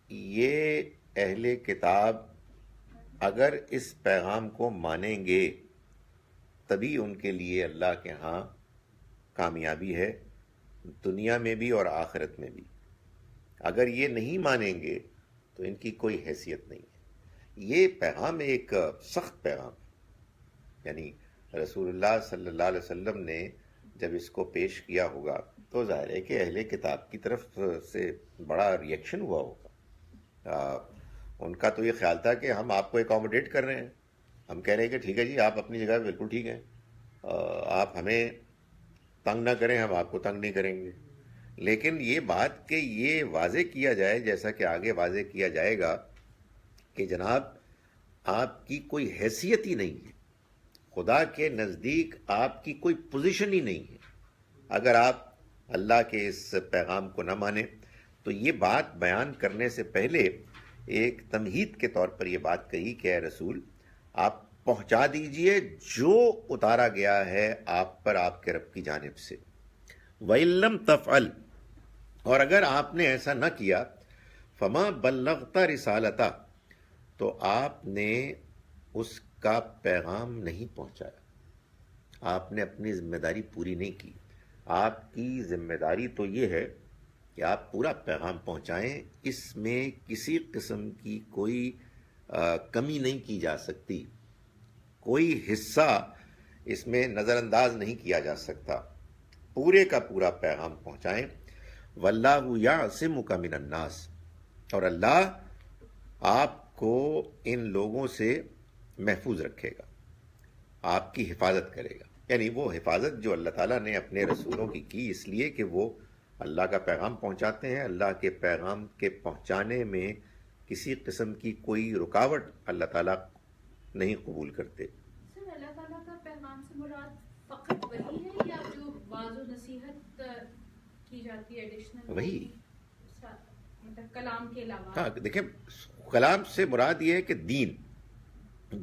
Speaker 1: یہ اہل کتاب اگر اس پیغام کو مانیں گے، تبھی ان کے لیے اللہ کے ہاں کامیابی ہے، دنیا میں بھی اور آخرت میں بھی۔ اگر یہ نہیں مانیں گے، تو ان کی کوئی حیثیت نہیں ہے۔ یہ پیغام ایک سخت پیغام ہے۔ یعنی رسول اللہ صلی اللہ علیہ وسلم نے جب اس کو پیش کیا ہوگا، تو ظاہر ہے کہ اہل کتاب کی طرف سے بڑا ریئیکشن ہوا ہوگا۔ ان کا تو یہ خیال تھا کہ ہم آپ کو اکاموڈیٹ کر رہے ہیں۔ ہم کہہ رہے ہیں کہ ٹھیک ہے جی آپ اپنی جگہ بالکل ٹھیک ہیں۔ آپ ہمیں تنگ نہ کریں، ہم آپ کو تنگ نہیں کریں گے۔ لیکن یہ بات کہ یہ واضح کیا جائے، جیسا کہ آگے واضح کیا جائے گا کہ جناب، آپ کی کوئی حیثیت ہی نہیں ہے۔ خدا کے نزدیک آپ کی کوئی پوزیشن ہی نہیں ہے۔ اگر آپ اللہ کے اس پیغام کو نہ مانیں، تو یہ بات بیان کرنے سے پہلے ایک تمہید کے طور پر یہ بات کہی کہ اے رسول، آپ پہنچا دیجیے، جو اتارا گیا ہے آپ پر آپ کے رب کی جانب سے۔ وَإِلَّمْ تَفْعَلْ، اور اگر آپ نے ایسا نہ کیا، فما بلغتا رسالتا تو آپ نے اس کا پیغام نہیں پہنچایا۔ آپ نے اپنی ذمہ داری پوری نہیں کی۔ آپ کی ذمہ داری تو یہ ہے کہ آپ پورا پیغام پہنچائیں، اس میں کسی قسم کی کوئی کمی نہیں کی جا سکتی۔ کوئی حصہ اس میں نظر انداز نہیں کیا جا سکتا۔ پورے کا پورا پیغام پہنچائیں۔ واللہ یعصم کا من الناس۔ اور اللہ آپ کو ان لوگوں سے محفوظ رکھے گا۔ آپ کی حفاظت کرے گا۔ یعنی وہ حفاظت جو اللہ تعالیٰ نے اپنے رسولوں کی کی، اس لیے کہ وہ اللہ کا پیغام پہنچاتے ہیں اللہ کے پیغام کے پہنچانے میں کسی قسم کی کوئی رکاوٹ اللہ تعالیٰ نہیں قبول کرتے۔
Speaker 3: سر اللہ تعالیٰ کا پیغام سے مراد فقط وہی ہے یا جو بعض و نصیحت کی جاتی ہے ایڈیشنل
Speaker 1: وہی۔
Speaker 3: مطلب کلام کے علاوہ۔
Speaker 1: ہاں دیکھیں کلام سے مراد یہ ہے کہ دین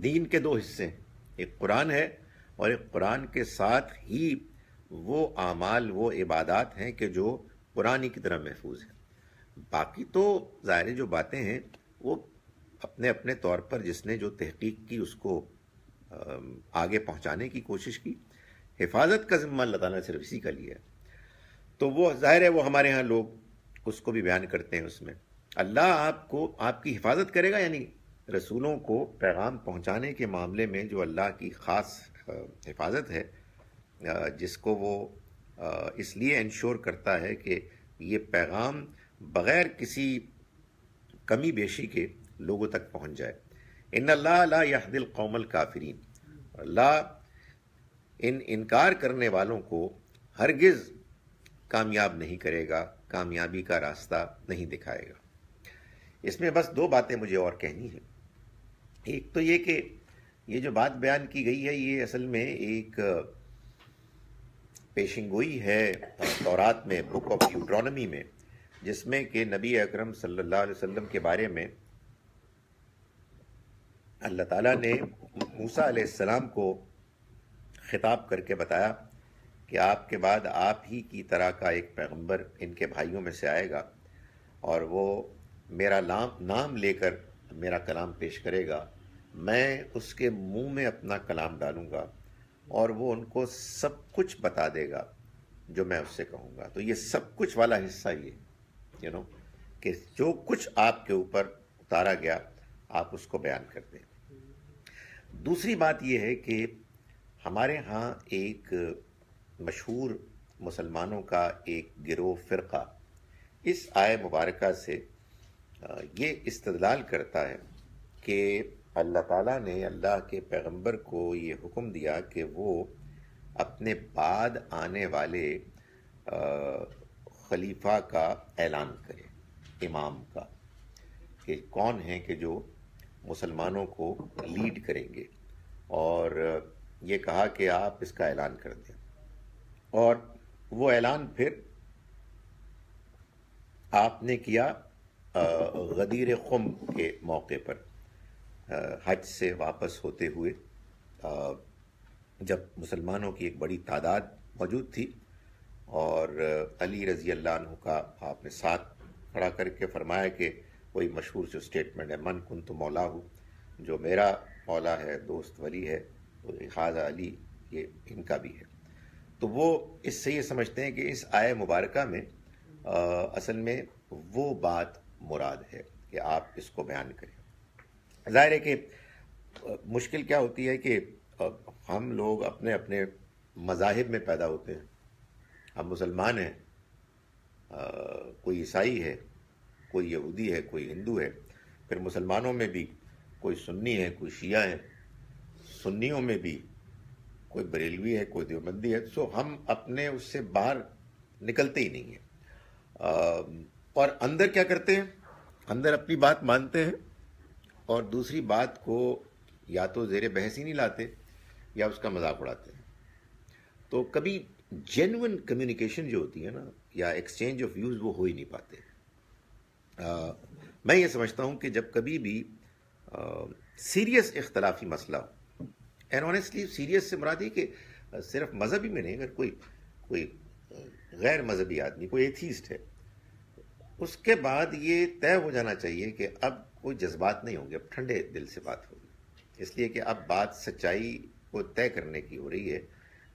Speaker 1: دین کے دو حصے ہیں۔ ایک قرآن ہے اور ایک قرآن کے ساتھ ہی وہ اعمال، وہ عبادات ہیں کہ جو قرآن کی طرح محفوظ ہیں۔ باقی تو ظاہر جو باتیں ہیں، وہ اپنے اپنے طور پر جس نے جو تحقیق کی، اس کو آگے پہنچانے کی کوشش کی۔ حفاظت کا ذمہ اللہ تعالیٰ نے صرف اسی کا لیا ہے۔ تو وہ ظاہر ہے، وہ ہمارے ہاں لوگ اس کو بھی بیان کرتے ہیں اس میں۔ اللہ آپ کو، آپ کی حفاظت کرے گا یعنی رسولوں کو پیغام پہنچانے کے معاملے میں جو اللہ کی خاص حفاظت ہے جس کو وہ اس لیے انشور کرتا ہے کہ یہ پیغام بغیر کسی کمی بیشی کے لوگوں تک پہنچ جائے۔ ان اللہ لا يهد القوم الكافرین اللہ ان انکار کرنے والوں کو ہرگز کامیاب نہیں کرے گا، کامیابی کا راستہ نہیں دکھائے گا۔ اس میں بس دو باتیں مجھے اور کہنی ہیں۔ ایک تو یہ کہ یہ جو بات بیان کی گئی ہے، یہ اصل میں ایک پیشن گوئی ہے تورات میں بک آف یوٹرونمی میں، جس میں کہ نبی اکرم صلی اللہ علیہ وسلم کے بارے میں اللہ تعالیٰ نے موسیٰ علیہ السلام کو خطاب کر کے بتایا کہ آپ کے بعد آپ ہی کی طرح کا ایک پیغمبر ان کے بھائیوں میں سے آئے گا اور وہ میرا نام لے کر میرا کلام پیش کرے گا، میں اس کے منہ میں اپنا کلام ڈالوں گا۔ اور وہ ان کو سب کچھ بتا دے گا جو میں اس سے کہوں گا۔ تو یہ سب کچھ والا حصہ یہ یو نو کہ جو کچھ آپ کے اوپر اتارا گیا، آپ اس کو بیان کر دیں۔ دوسری بات یہ ہے کہ ہمارے ہاں ایک مشہور مسلمانوں کا ایک گروہ فرقہ اس آئے مبارکہ سے یہ استدلال کرتا ہے کہ اللہ تعالیٰ نے اللہ کے پیغمبر کو یہ حکم دیا کہ وہ اپنے بعد آنے والے خلیفہ کا اعلان کرے، امام کا، کہ کون ہیں کہ جو مسلمانوں کو لیڈ کریں گے۔ اور یہ کہا کہ آپ اس کا اعلان کر دیں۔ اور وہ اعلان پھر آپ نے کیا غدیر خم کے موقع پر۔ حج سے واپس ہوتے ہوئے جب مسلمانوں کی ایک بڑی تعداد موجود تھی اور علی رضی اللہ عنہ کا آپ نے ساتھ کھڑا کر کے فرمایا کہ وہی مشہور جو اسٹیٹمنٹ ہے، من کن تو مولا ہوں جو میرا مولا ہے، دوست، ولی ہے خواجہ علی یہ ان کا بھی ہے۔ تو وہ اس سے یہ سمجھتے ہیں کہ اس آئے مبارکہ میں اصل میں وہ بات مراد ہے کہ آپ اس کو بیان کریں۔ ظاہر ہے کہ مشکل کیا ہوتی ہے کہ ہم لوگ اپنے اپنے مذاہب میں پیدا ہوتے ہیں۔ ہم مسلمان ہیں کوئی عیسائی ہے، کوئی یہودی ہے، کوئی ہندو ہے۔ پھر مسلمانوں میں بھی کوئی سنی ہے، کوئی شیعہ ہے۔ سنیوں میں بھی کوئی بریلوی ہے، کوئی دیوبندی ہے۔ سو ہم اپنے اس سے باہر نکلتے ہی نہیں ہیں۔ اور اندر کیا کرتے ہیں؟ اندر اپنی بات مانتے ہیں۔ اور دوسری بات کو یا تو زیر بحث ہی نہیں لاتے یا اس کا مذاق اڑاتے ہیں۔ تو کبھی جینون کمیونیکیشن جو ہوتی ہے نا، یا ایکسچینج آف ویوز وہ ہو ہی نہیں پاتے۔ میں یہ سمجھتا ہوں کہ جب کبھی بھی سیریس اختلافی مسئلہ ہو اینڈ آنیسٹلی سیریس سے مرادی کہ صرف مذہبی میں نہیں، اگر کوئی کوئی غیر مذہبی آدمی، کوئی ایتھیسٹ ہے، اس کے بعد یہ طے ہو جانا چاہیے کہ اب کوئی جذبات نہیں ہوں گے، اب ٹھنڈے دل سے بات ہوگی۔ اس لیے کہ اب بات سچائی کو طے کرنے کی ہو رہی ہے۔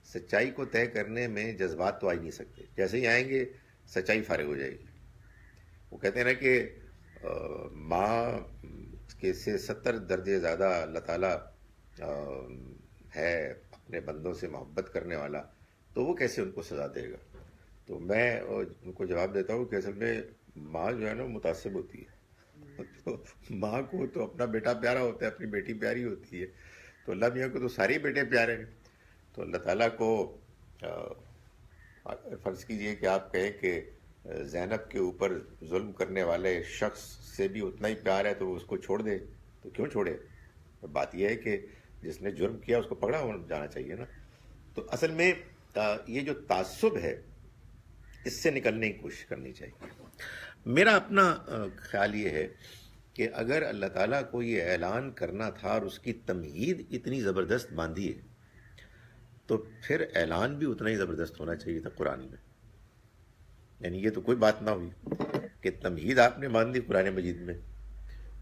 Speaker 1: سچائی کو طے کرنے میں جذبات تو آ ہی نہیں سکتے۔ جیسے ہی آئیں گے، سچائی فارغ ہو جائے گی۔ وہ کہتے ہیں نا کہ ماں کے سے ستر درجے زیادہ اللہ تعالیٰ ہے اپنے بندوں سے محبت کرنے والا، تو وہ کیسے ان کو سزا دے گا؟ تو میں ان کو جواب دیتا ہوں کہ اصل میں ماں جو ہے نا، متاثر ہوتی ہے۔ تو ماں کو تو اپنا بیٹا پیارا ہوتا ہے، اپنی بیٹی پیاری ہوتی ہے۔ تو اللہ میاں کو تو سارے بیٹے پیارے ہیں۔ تو اللہ تعالیٰ کو فرض کیجیے کہ آپ کہیں کہ زینب کے اوپر ظلم کرنے والے شخص سے بھی اتنا ہی پیار ہے تو وہ اس کو چھوڑ دے۔ تو کیوں چھوڑے؟ بات یہ ہے کہ جس نے جرم کیا، اس کو پکڑا جانا چاہیے نا۔ تو اصل میں یہ جو تعصب ہے، اس سے نکلنے کی کوشش کرنی چاہیے۔ میرا اپنا خیال یہ ہے کہ اگر اللہ تعالیٰ کو یہ اعلان کرنا تھا اور اس کی تمہید اتنی زبردست باندھی ہے، تو پھر اعلان بھی اتنا ہی زبردست ہونا چاہیے تھا قرآن میں۔ یعنی یہ تو کوئی بات نہ ہوئی کہ تمہید آپ نے مان دی قرآن مجید میں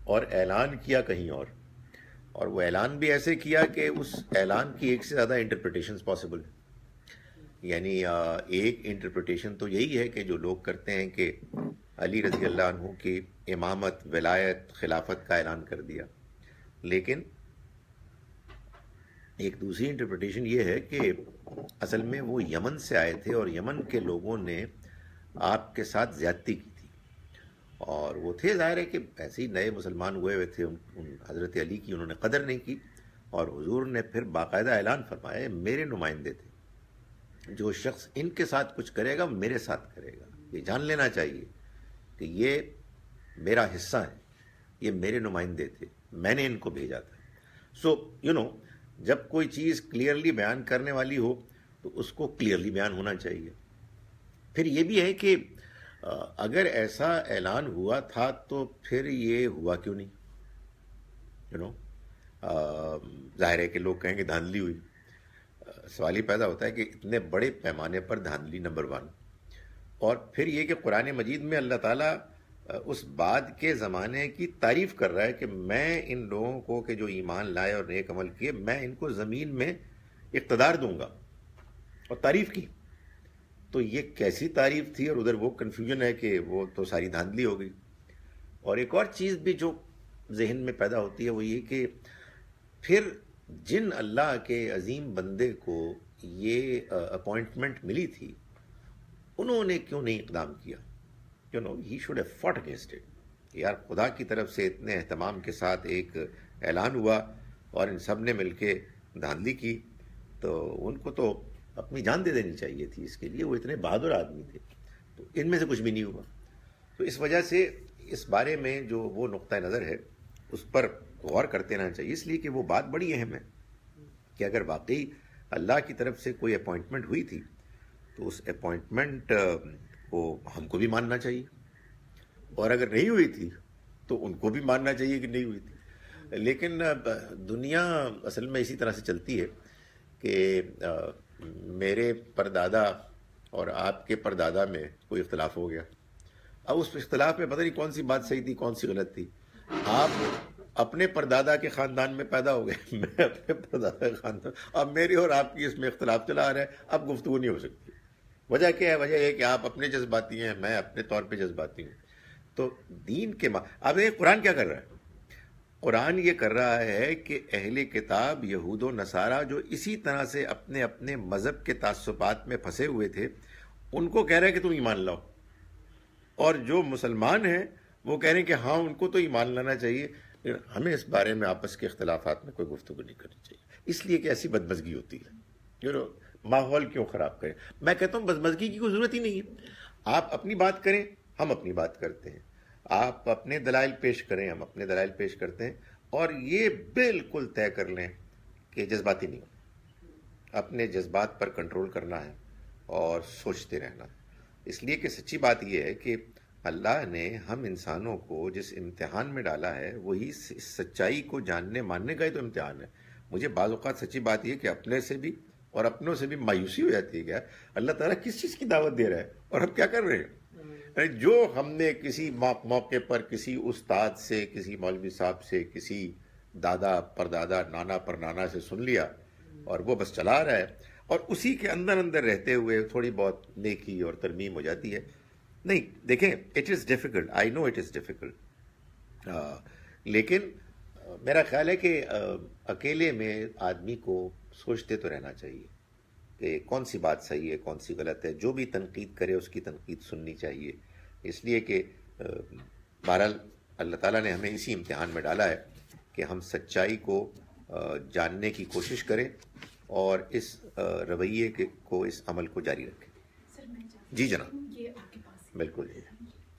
Speaker 1: اور اعلان کیا کہیں اور۔ اور وہ اعلان بھی ایسے کیا کہ اس اعلان کی ایک سے زیادہ انٹرپریٹیشنز پاسبل ہیں۔ یعنی ایک انٹرپریٹیشن تو یہی ہے کہ جو لوگ کرتے ہیں کہ علی رضی اللہ عنہ کی امامت، ولایت، خلافت کا اعلان کر دیا۔ لیکن ایک دوسری انٹرپریٹیشن یہ ہے کہ اصل میں وہ یمن سے آئے تھے اور یمن کے لوگوں نے آپ کے ساتھ زیادتی کی تھی۔ اور وہ تھے، ظاہر ہے کہ ایسے ہی نئے مسلمان ہوئے ہوئے تھے۔ ان حضرت علی کی انہوں نے قدر نہیں کی اور حضور نے پھر باقاعدہ اعلان فرمایا، میرے نمائندے تھے۔ جو شخص ان کے ساتھ کچھ کرے گا میرے ساتھ کرے گا۔ یہ جان لینا چاہیے۔ کہ یہ میرا حصہ ہے، یہ میرے نمائندے تھے، میں نے ان کو بھیجا تھا۔ سو یو نو جب کوئی چیز کلیئرلی بیان کرنے والی ہو، تو اس کو کلیئرلی بیان ہونا چاہیے۔ پھر یہ بھی ہے کہ اگر ایسا اعلان ہوا تھا تو پھر یہ ہوا کیوں نہیں؟ یو نو ظاہر ہے کہ لوگ کہیں کہ دھاندلی ہوئی۔ سوال ہی پیدا ہوتا ہے کہ اتنے بڑے پیمانے پر دھاندلی نمبر ون۔ اور پھر یہ کہ قرآن مجید میں اللہ تعالیٰ اس بعد کے زمانے کی تعریف کر رہا ہے کہ میں ان لوگوں کو کہ جو ایمان لائے اور نیک عمل کیے، میں ان کو زمین میں اقتدار دوں گا اور تعریف کی۔ تو یہ کیسی تعریف تھی اور ادھر وہ کنفیوژن ہے کہ وہ تو ساری دھاندلی ہو گئی۔ اور ایک اور چیز بھی جو ذہن میں پیدا ہوتی ہے وہ یہ کہ پھر جن اللہ کے عظیم بندے کو یہ اپوائنٹمنٹ ملی تھی انہوں نے کیوں نہیں اقدام کیا؟ You know he should a fight against it یار خدا کی طرف سے اتنے اہتمام کے ساتھ ایک اعلان ہوا اور ان سب نے مل کے دھاندلی کی، تو ان کو تو اپنی جان دے دینی چاہیے تھی۔ اس کے لیے وہ اتنے بہادر آدمی تھے۔ تو ان میں سے کچھ بھی نہیں ہوا۔ تو اس وجہ سے اس بارے میں جو وہ نقطۂ نظر ہے، اس پر غور کرتے رہنا چاہیے۔ اس لیے کہ وہ بات بڑی اہم ہے کہ اگر واقعی اللہ کی طرف سے کوئی اپوائنٹمنٹ ہوئی تھی تو اس اپوائنٹمنٹ کو ہم کو بھی ماننا چاہیے۔ اور اگر نہیں ہوئی تھی، تو ان کو بھی ماننا چاہیے کہ نہیں ہوئی تھی۔ لیکن دنیا اصل میں اسی طرح سے چلتی ہے کہ میرے پردادا اور آپ کے پردادا میں کوئی اختلاف ہو گیا۔ اب اس اختلاف میں پتہ نہیں کون سی بات صحیح تھی، کون سی غلط تھی۔ آپ اپنے پردادا کے خاندان میں پیدا ہو گئے۔ میں اپنے پردادا کے خاندان، اب میری اور آپ کی اس میں اختلاف چلا آ رہا ہے۔ اب گفتگو نہیں ہو سکتی۔ وجہ کیا ہے؟ وجہ یہ کہ آپ اپنے جذباتی ہیں، میں اپنے طور پہ جذباتی ہوں۔ تو دین کے اب یہ قرآن کیا کر رہا ہے؟ قرآن یہ کر رہا ہے کہ اہل کتاب یہود و نصارہ جو اسی طرح سے اپنے اپنے مذہب کے تعصبات میں پھنسے ہوئے تھے، ان کو کہہ رہا ہے کہ تم ایمان لاؤ۔ اور جو مسلمان ہیں، وہ کہہ رہے ہیں کہ ہاں ان کو تو ایمان لانا چاہیے ہمیں اس بارے میں آپس کے اختلافات میں کوئی گفتگو نہیں کرنی چاہیے۔ اس لیے کہ ایسی بدمزگی ہوتی ہے۔ ماحول کیوں خراب کریں؟ میں کہتا ہوں بدمزگی کی کوئی ضرورت ہی نہیں ہے۔ آپ اپنی بات کریں، ہم اپنی بات کرتے ہیں۔ آپ اپنے دلائل پیش کریں، ہم اپنے دلائل پیش کرتے ہیں۔ اور یہ بالکل طے کر لیں کہ جذباتی نہیں اپنے جذبات پر کنٹرول کرنا ہے اور سوچتے رہنا۔ اس لیے کہ سچی بات یہ ہے کہ اللہ نے ہم انسانوں کو جس امتحان میں ڈالا ہے، وہی سچائی کو جاننے ماننے کا ہی تو امتحان ہے۔ مجھے بعض اوقات سچی بات یہ کہ اپنے سے بھی اور اپنوں سے بھی مایوسی ہو جاتی ہے کیا؟ اللہ تعالیٰ کس چیز کی دعوت دے رہا ہے؟ اور ہم کیا کر رہے ہیں؟ یعنی جو ہم نے کسی موقع پر کسی استاد سے، کسی مولوی صاحب سے، کسی دادا پر دادا نانا پر نانا سے سن لیا اور وہ بس چلا رہا ہے اور اسی کے اندر اندر رہتے ہوئے تھوڑی بہت نیکی اور ترمیم ہو جاتی ہے۔ نہیں، دیکھیں it is difficult I know it is difficult لیکن میرا خیال ہے کہ اکیلے میں آدمی کو سوچتے تو رہنا چاہیے کہ کون سی بات صحیح ہے کون سی غلط ہے۔ جو بھی تنقید کرے اس کی تنقید سننی چاہیے۔ اس لیے کہ بہرحال اللہ تعالیٰ نے ہمیں اسی امتحان میں ڈالا ہے کہ ہم سچائی کو جاننے کی کوشش کریں اور اس رویے کو اس عمل کو جاری رکھیں۔ جی جناب۔ بالکل جی۔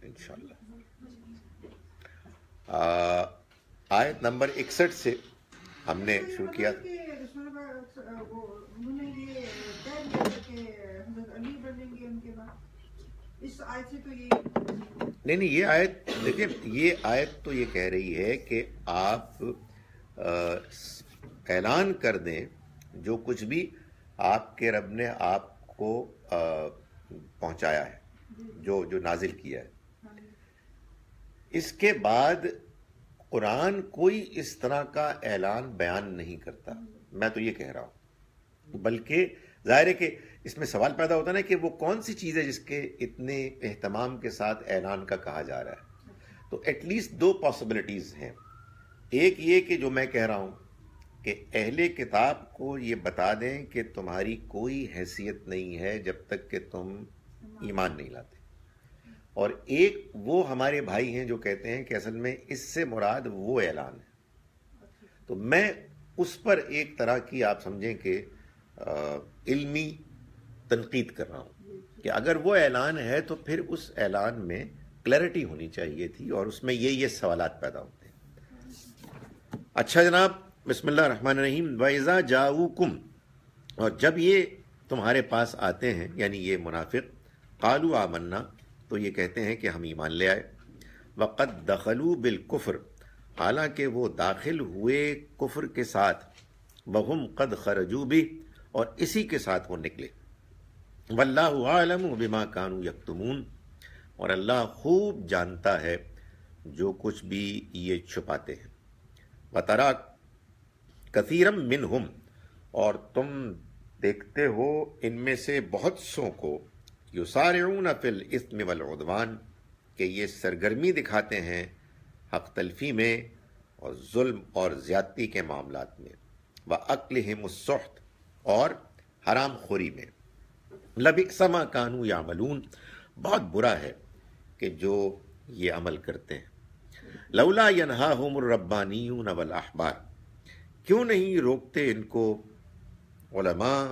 Speaker 1: ان شاء اللہ آیت نمبر اکسٹھ سے ہم نے شروع کیا۔ نہیں نہیں، یہ آیت، دیکھیں، یہ آیت تو یہ کہہ رہی ہے کہ آپ اعلان کر دیں جو کچھ بھی آپ کے رب نے آپ کو پہنچایا ہے، جو جو نازل کیا ہے۔ اس کے بعد قرآن کوئی اس طرح کا اعلان بیان نہیں کرتا۔ میں تو یہ کہہ رہا ہوں۔ بلکہ ظاہر ہے کہ اس میں سوال پیدا ہوتا نا کہ وہ کون سی چیز ہے جس کے اتنے اہتمام کے ساتھ اعلان کا کہا جا رہا ہے۔ تو ایٹ لیسٹ دو پاسبلٹیز ہیں۔ ایک یہ کہ جو میں کہہ رہا ہوں کہ اہل کتاب کو یہ بتا دیں کہ تمہاری کوئی حیثیت نہیں ہے جب تک کہ تم ایمان نہیں لاتے۔ اور ایک وہ ہمارے بھائی ہیں جو کہتے ہیں کہ اصل میں اس سے مراد وہ اعلان ہے۔ تو میں اس پر ایک طرح کی آپ سمجھیں کہ علمی تنقید کر رہا ہوں۔ کہ اگر وہ اعلان ہے تو پھر اس اعلان میں کلیئرٹی ہونی چاہیے تھی اور اس میں یہ یہ سوالات پیدا ہوتے ہیں۔ اچھا جناب، بسم اللہ الرحمن الرحیم۔ ویزا جاؤ کم اور جب یہ تمہارے پاس آتے ہیں یعنی یہ منافق قالو آمنا، تو یہ کہتے ہیں کہ ہم ایمان لے آئے۔ وقت دخلو بالکفر حالانکہ وہ داخل ہوئے کفر کے ساتھ بہم قد خرجو بھی، اور اسی کے ساتھ وہ نکلے۔ واللہ عالم بما کانو یکتمون، اور اللہ خوب جانتا ہے جو کچھ بھی یہ چھپاتے ہیں۔ بطرا کثیرم منہم، اور تم دیکھتے ہو ان میں سے بہت سو کو۔ یسارعون فی الاسم والعدوان، کہ یہ سرگرمی دکھاتے ہیں حق تلفی میں اور ظلم اور زیادتی کے معاملات میں و عقل السخت اور حرام خوری میں۔ لبک سما کانو یا ملون بہت برا ہے کہ جو یہ عمل کرتے ہیں۔ لولا ینہاہم الربانیون والاحبار کیوں نہیں روکتے ان کو علماء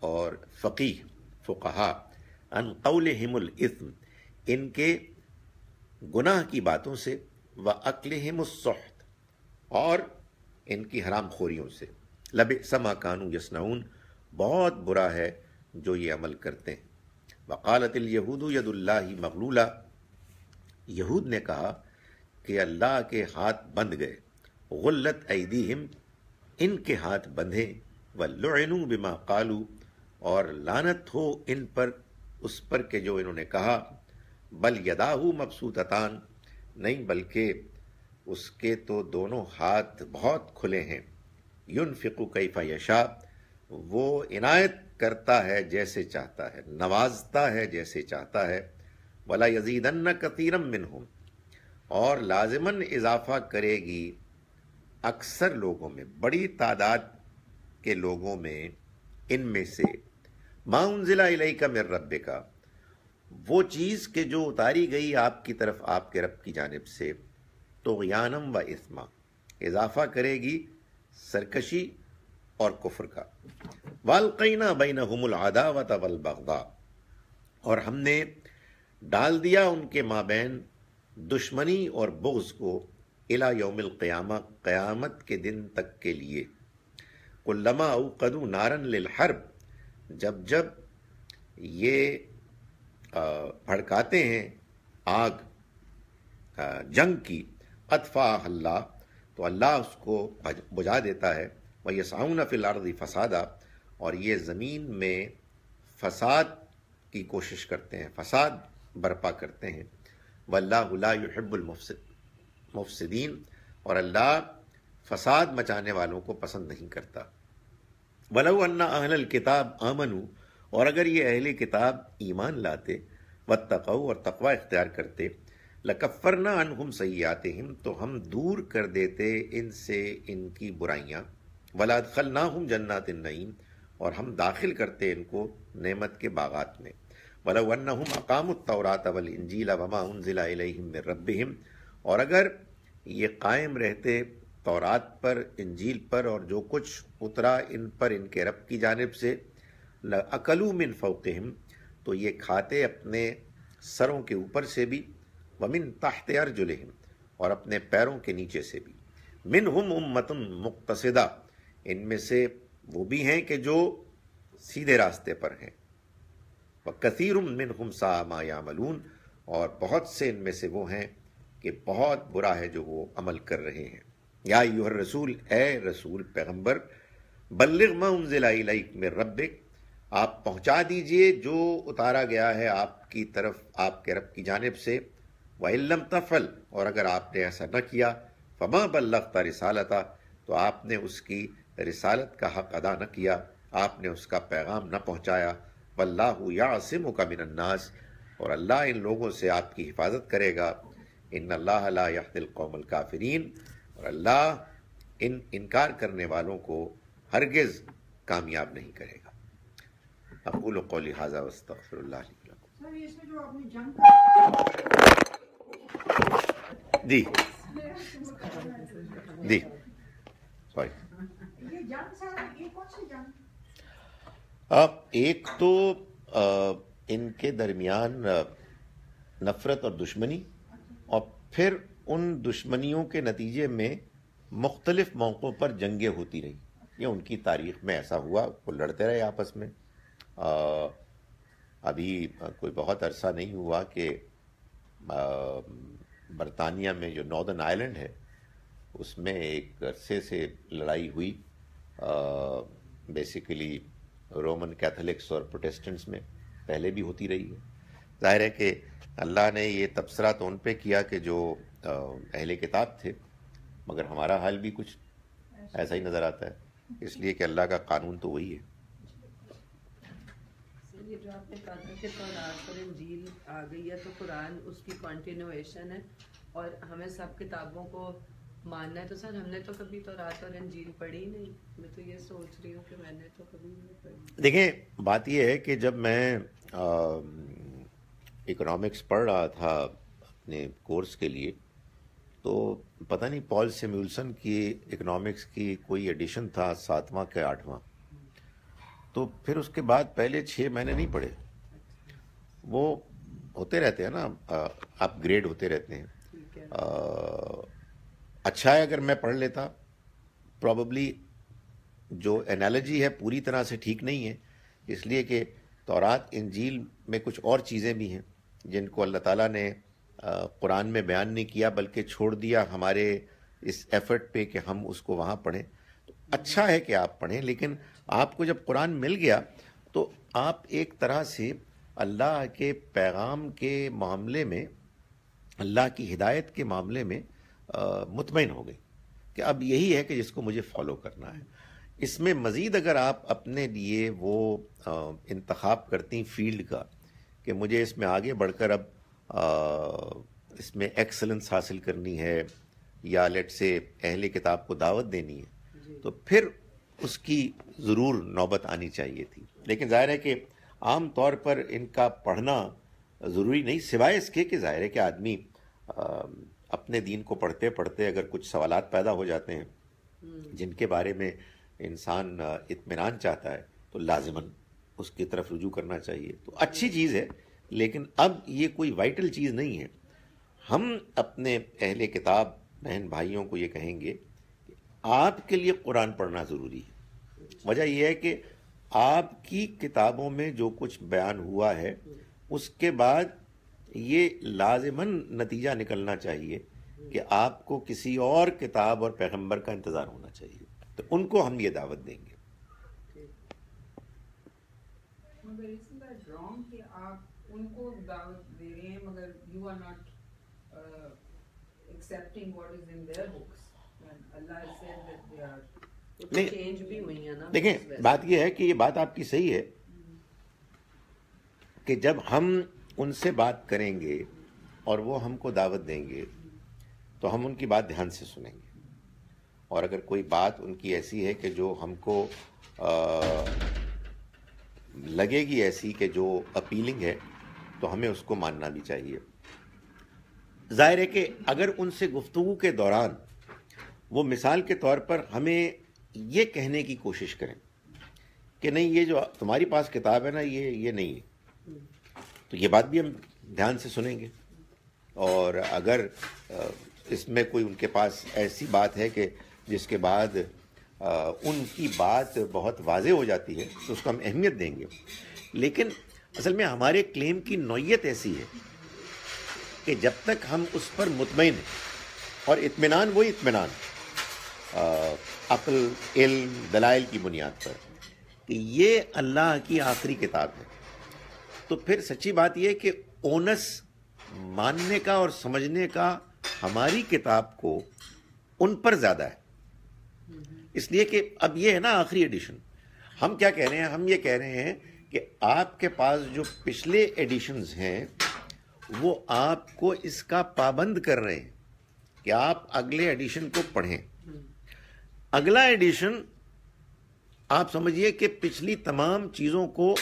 Speaker 1: اور فقیح فقہا؟ ان قولہم الاثم ان کے گناہ کی باتوں سے و عقلہم السحت اور ان کی حرام خوریوں سے۔ لب سما کانو یسنعون بہت برا ہے جو یہ عمل کرتے ہیں۔ وقالت الیہود ید اللہ مغلولہ یہود نے کہا کہ اللہ کے ہاتھ بند گئے۔ غلت ایدیہم ان کے ہاتھ بندھے۔ وَلُعِنُوا بِمَا قَالُوا۔ اور لانت ہو ان پر، اس پر کہ جو انہوں نے کہا، بل یداہو مبسوطتان۔ نہیں بلکہ اس کے تو دونوں ہاتھ بہت کھلے ہیں۔ ينفق کیف یشا وہ عنایت کرتا ہے جیسے چاہتا ہے، نوازتا ہے جیسے چاہتا ہے۔ ولا یزیدن کثیرم منہم، اور لازمن اضافہ کرے گی اکثر لوگوں میں، بڑی تعداد کے لوگوں میں، ان میں سے۔ ما انزل الیک من رب کا وہ چیز کہ جو اتاری گئی آپ کی طرف، آپ کے رب کی جانب سے، تو غیانم و اسما اضافہ کرے گی سرکشی اور کفر کا۔ والقینا بینہم العداوت والبغضاء۔ اور ہم نے ڈال دیا ان کے مابین دشمنی اور بغض کو الى یوم القیامہ، قیامت کے دن تک کے لیے۔ کلما اوقدو نارن للحرب، جب جب یہ بھڑکاتے ہیں آگ جنگ کی۔ اطفا اللہ، تو اللہ اس کو بجھا دیتا ہے۔ وہ یہ ساؤن فی الارض فسادہ اور یہ زمین میں فساد کی کوشش کرتے ہیں، فساد برپا کرتے ہیں۔ و اللہ اللہ یحب المفسد مفسدین اور اللہ فساد مچانے والوں کو پسند نہیں کرتا۔ ولو انا اہل الکتاب آمنو اور اگر یہ اہل کتاب ایمان لاتے و تقو اور تقوا اختیار کرتے، لکفرنا انہم سیاتہم تو ہم دور کر دیتے ان سے ان کی برائیاں۔ ولا ادخلناہم جنات النعیم، اور ہم داخل کرتے ان کو نعمت کے باغات میں۔ ولو انہم اقاموا التوراۃ والانجیل وما انزل الیہم من ربہم، اور اگر یہ قائم رہتے تورات پر، انجیل پر، اور جو کچھ اترا ان پر ان کے رب کی جانب سے اکلو من فوقہم تو یہ کھاتے اپنے سروں کے اوپر سے بھی، ومن تحت ارجلہم، اور اپنے پیروں کے نیچے سے بھی۔ منہم امتن مقتصدہ، ان میں سے وہ بھی ہیں کہ جو سیدھے راستے پر ہیں۔ کثیر منہم سا ما یعملون، اور بہت سے ان میں سے وہ ہیں کہ بہت برا ہے جو وہ عمل کر رہے ہیں۔ یا ایوہ الرسول، اے رسول پیغمبر، بلغ ما انزل الیک من ربک آپ پہنچا دیجیے، جو اتارا گیا ہے آپ کی طرف، آپ کے رب کی جانب سے۔ وَإِلَّمْ تَفَلْ اور اگر آپ نے ایسا نہ کیا، فما بلغت رسالتا تو آپ نے اس کی رسالت کا حق ادا نہ کیا، آپ نے اس کا پیغام نہ پہنچایا۔ واللہ یعصمک من الناس، اور اللہ ان لوگوں سے آپ کی حفاظت کرے گا۔ ان اللہ لا یحد القوم الکافرین اور اللہ ان انکار کرنے والوں کو ہرگز کامیاب نہیں کرے گا۔ اقول قولی حاضر واستغفر اللہ علیہ
Speaker 4: سر اس میں جو آپ نے جنگ
Speaker 1: جی جی سوری ایک تو ان کے درمیان نفرت اور دشمنی اور پھر ان دشمنیوں کے نتیجے میں مختلف موقعوں پر جنگیں ہوتی رہی یہ ان کی تاریخ میں ایسا ہوا وہ لڑتے رہے آپس میں۔ ابھی کوئی بہت عرصہ نہیں ہوا کہ برطانیہ میں جو ناردن آئلینڈ ہے، اس میں ایک عرصے سے لڑائی ہوئی۔ بیسیکلی رومن کیتھولکس اور پروٹیسٹنٹس میں پہلے بھی ہوتی رہی ہے۔ ظاہر ہے کہ اللہ نے یہ تبصرہ تو ان پہ کیا کہ جو اہل کتاب تھے، مگر ہمارا حال بھی کچھ ایسا ہی نظر آتا ہے۔ اس لیے کہ اللہ کا قانون تو وہی ہے۔
Speaker 2: آپ نے کہا تھا کہ تورات اور انجیل آ گئی ہے تو قرآن اس کی کنٹینویشن ہے اور ہمیں سب کتابوں کو ماننا ہے۔ تو سر، ہم نے تو کبھی تو رات اور انجیل پڑھی نہیں۔ میں تو یہ سوچ رہی ہوں کہ میں نے تو کبھی نہیں پڑھی۔
Speaker 1: دیکھیں، بات یہ ہے کہ جب میں اکنامکس پڑھ رہا تھا اپنے کورس کے لیے، تو پتہ نہیں پال سیمیولسن کی اکنامکس کی کوئی ایڈیشن تھا، ساتواں کے آٹھواں۔ تو پھر اس کے بعد پہلے چھ مہینے نہیں پڑھے وہ ہوتے رہتے ہیں نا اپ گریڈ ہوتے رہتے ہیں۔ اچھا ہے اگر میں پڑھ لیتا۔ پراببلی جو انالوجی ہے پوری طرح سے ٹھیک نہیں ہے۔ اس لیے کہ تورات انجیل میں کچھ اور چیزیں بھی ہیں جن کو اللہ تعالیٰ نے قرآن میں بیان نہیں کیا بلکہ چھوڑ دیا ہمارے اس ایفرٹ پہ کہ ہم اس کو وہاں پڑھیں۔ تو اچھا ہے کہ آپ پڑھیں لیکن آپ کو جب قرآن مل گیا تو آپ ایک طرح سے اللہ کے پیغام کے معاملے میں اللہ کی ہدایت کے معاملے میں مطمئن ہو گئی کہ اب یہی ہے کہ جس کو مجھے فالو کرنا ہے۔ اس میں مزید اگر آپ اپنے لیے وہ انتخاب کرتی فیلڈ کا کہ مجھے اس میں آگے بڑھ کر اب اس میں ایکسلنس حاصل کرنی ہے یا لیٹ سے اہل کتاب کو دعوت دینی ہے تو پھر اس کی ضرور نوبت آنی چاہیے تھی۔ لیکن ظاہر ہے کہ عام طور پر ان کا پڑھنا ضروری نہیں سوائے اس کے کہ ظاہر ہے کہ آدمی اپنے دین کو پڑھتے پڑھتے اگر کچھ سوالات پیدا ہو جاتے ہیں جن کے بارے میں انسان اطمینان چاہتا ہے تو لازماً اس کی طرف رجوع کرنا چاہیے۔ تو اچھی چیز ہے لیکن اب یہ کوئی وائٹل چیز نہیں ہے۔ ہم اپنے اہل کتاب بہن بھائیوں کو یہ کہیں گے کہ آپ کے لیے قرآن پڑھنا ضروری ہے۔ وجہ یہ ہے کہ آپ کی کتابوں میں جو کچھ بیان ہوا ہے، اس کے بعد یہ لازماً نتیجہ نکلنا چاہیے کہ آپ کو کسی اور کتاب اور پیغمبر کا انتظار ہونا چاہیے۔ تو ان کو ہم یہ دعوت دیں گے۔
Speaker 4: مگر you are not accepting what is in their books اللہ
Speaker 1: دیکھیں بات یہ ہے کہ یہ بات آپ کی صحیح ہے کہ جب ہم ان سے بات کریں گے اور وہ ہم کو دعوت دیں گے تو ہم ان کی بات دھیان سے سنیں گے۔ اور اگر کوئی بات ان کی ایسی ہے کہ جو ہم کو لگے گی ایسی کہ جو اپیلنگ ہے تو ہمیں اس کو ماننا بھی چاہیے۔ ظاہر ہے کہ اگر ان سے گفتگو کے دوران وہ مثال کے طور پر ہمیں یہ کہنے کی کوشش کریں کہ نہیں، یہ جو تمہاری پاس کتاب ہے نا، یہ یہ نہیں ہے۔ تو یہ بات بھی ہم دھیان سے سنیں گے۔ اور اگر اس میں کوئی ان کے پاس ایسی بات ہے کہ جس کے بعد ان کی بات بہت واضح ہو جاتی ہے، تو اس کو ہم اہمیت دیں گے۔ لیکن اصل میں ہمارے کلیم کی نوعیت ایسی ہے کہ جب تک ہم اس پر مطمئن ہیں، اور اطمینان وہی اطمینان۔ عقل، علم، دلائل کی بنیاد پر کہ یہ اللہ کی آخری کتاب ہے۔ تو پھر سچی بات یہ کہ اونس ماننے کا اور سمجھنے کا ہماری کتاب کو ان پر زیادہ ہے۔ اس لیے کہ اب یہ ہے نا آخری ایڈیشن ہم کیا کہہ رہے ہیں؟ ہم یہ کہہ رہے ہیں کہ آپ کے پاس جو پچھلے ایڈیشنز ہیں، وہ آپ کو اس کا پابند کر رہے ہیں کہ آپ اگلے ایڈیشن کو پڑھیں۔ اگلا ایڈیشن آپ سمجھیے کہ پچھلی تمام چیزوں کو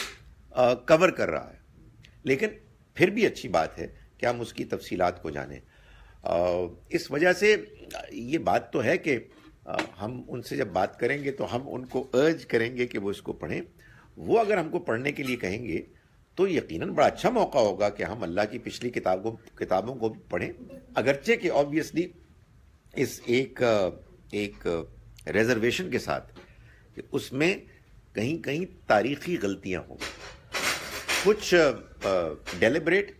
Speaker 1: کور کر رہا ہے۔ لیکن پھر بھی اچھی بات ہے کہ ہم اس کی تفصیلات کو جانیں۔ اس وجہ سے یہ بات تو ہے کہ ہم ان سے جب بات کریں گے تو ہم ان کو ارج کریں گے کہ وہ اس کو پڑھیں۔ وہ اگر ہم کو پڑھنے کے لیے کہیں گے تو یقیناً بڑا اچھا موقع ہوگا کہ ہم اللہ کی پچھلی کتابوں کتابوں کو پڑھیں۔ اگرچہ کہ آبویسلی اس ایک ایک ریزرویشن کے ساتھ کہ اس میں کہیں کہیں تاریخی غلطیاں ہوں۔ کچھ ڈیلیبریٹ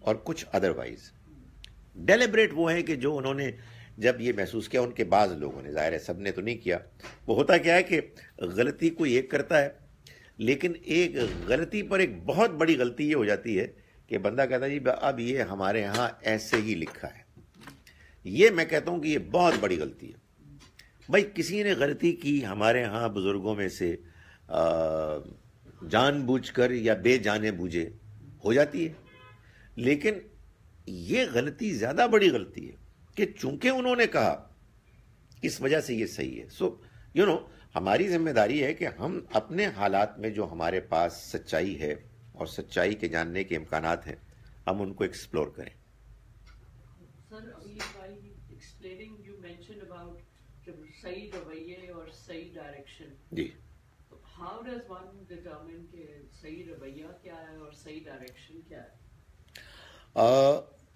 Speaker 1: اور کچھ ادروائز ڈیلیبریٹ وہ ہے کہ جو انہوں نے جب یہ محسوس کیا، ان کے بعض لوگوں نے، ظاہر ہے سب نے تو نہیں کیا۔ وہ ہوتا کیا ہے کہ غلطی کوئی ایک کرتا ہے، لیکن ایک غلطی پر ایک بہت بڑی غلطی یہ ہو جاتی ہے کہ بندہ کہتا ہے جی اب یہ ہمارے ہاں ایسے ہی لکھا ہے۔ یہ میں کہتا ہوں کہ یہ بہت بڑی غلطی ہے۔ بھائی، کسی نے غلطی کی ہمارے ہاں بزرگوں میں سے جان بوجھ کر یا بے جانے بوجھے، ہو جاتی ہے۔ لیکن یہ غلطی زیادہ بڑی غلطی ہے کہ چونکہ انہوں نے کہا، اس وجہ سے یہ صحیح ہے۔ سو یو نو ہماری ذمہ داری ہے کہ ہم اپنے حالات میں جو ہمارے پاس سچائی ہے اور سچائی کے جاننے کے امکانات ہیں، ہم ان کو ایکسپلور کریں
Speaker 5: سر ابھی while explaining you mentioned about کہ صحیح رویے اور صحیح ڈائریکشن
Speaker 1: جی۔
Speaker 5: ہاؤ ڈز ون ڈٹرمن کہ صحیح رویہ کیا ہے اور صحیح ڈائریکشن کیا ہے؟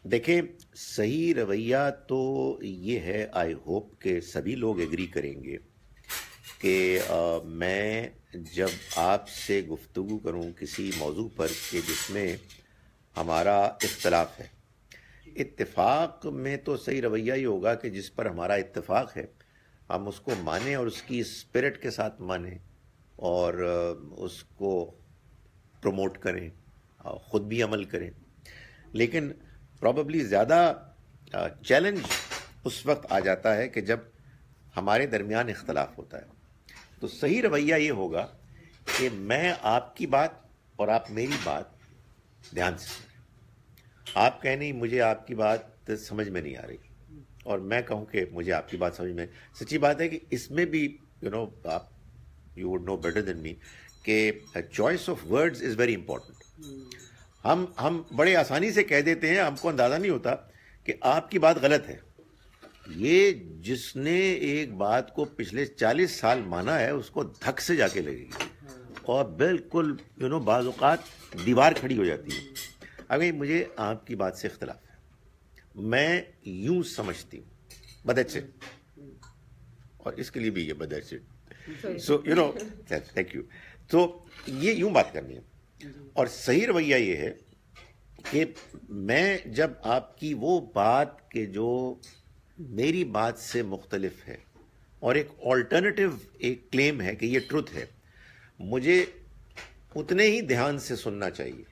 Speaker 1: دیکھیں صحیح رویہ تو یہ ہے آئی ہوپ کہ سبھی لوگ ایگری کریں گے کہ میں جب آپ سے گفتگو کروں کسی موضوع پر کہ جس میں ہمارا اختلاف ہے۔ اتفاق میں تو صحیح رویہ ہی ہوگا کہ جس پر ہمارا اتفاق ہے۔ ہم اس کو مانیں اور اس کی اسپرٹ کے ساتھ مانیں اور اس کو پروموٹ کریں خود بھی عمل کریں۔ لیکن پراببلی زیادہ چیلنج اس وقت آ جاتا ہے کہ جب ہمارے درمیان اختلاف ہوتا ہے۔ تو صحیح رویہ یہ ہوگا کہ میں آپ کی بات اور آپ میری بات دھیان سے سنیں۔ آپ کہیں نہیں، مجھے آپ کی بات سمجھ میں نہیں آ رہی۔ اور میں کہوں کہ مجھے آپ کی بات سمجھ میں سچی بات ہے کہ اس میں بھی یو نو آپ you would know better than me کہ choice of words is very important ہم ہم بڑے آسانی سے کہہ دیتے ہیں، ہم کو اندازہ نہیں ہوتا کہ آپ کی بات غلط ہے۔ یہ جس نے ایک بات کو پچھلے چالیس سال مانا ہے، اس کو دھک سے جا کے لگے گی اور بالکل یو نو بعض اوقات دیوار کھڑی ہو جاتی ہے۔ اگر مجھے آپ کی بات سے اختلاف۔ میں یوں سمجھتی ہوں۔ بدچ اور اس کے لیے بھی یہ بدچ so you know thank you تو یہ یوں بات کرنی ہے۔ اور صحیح رویہ یہ ہے کہ میں جب آپ کی وہ بات کہ جو میری بات سے مختلف ہے اور ایک آلٹرنیٹو ایک کلیم ہے کہ یہ ٹروتھ ہے مجھے اتنے ہی دھیان سے سننا چاہیے۔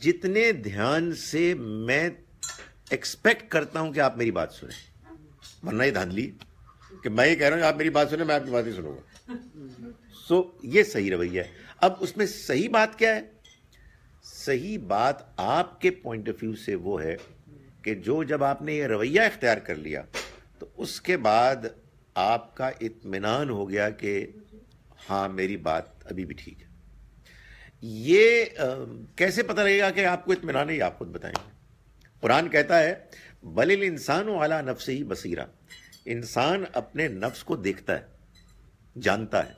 Speaker 1: جتنے دھیان سے میں ایکسپیکٹ کرتا ہوں کہ آپ میری بات سنیں۔ ورنہ یہ دھاندلی کہ میں یہ کہہ رہا ہوں کہ آپ میری بات سنیں، میں آپ کی بات نہیں سنوں گا۔ سو یہ صحیح رویہ ہے۔ اب اس میں صحیح بات کیا ہے؟ صحیح بات آپ کے پوائنٹ آف ویو سے وہ ہے کہ جو جب آپ نے یہ رویہ اختیار کر لیا، تو اس کے بعد آپ کا اطمینان ہو گیا کہ ہاں میری بات ابھی بھی ٹھیک ہے۔ یہ کیسے پتہ لگے گا کہ آپ کو اطمینان ہے یہ آپ خود بتائیں؟ گے قرآن کہتا ہے بل انسان و اعلیٰ نفس ہی بصیرہ. انسان اپنے نفس کو دیکھتا ہے، جانتا ہے،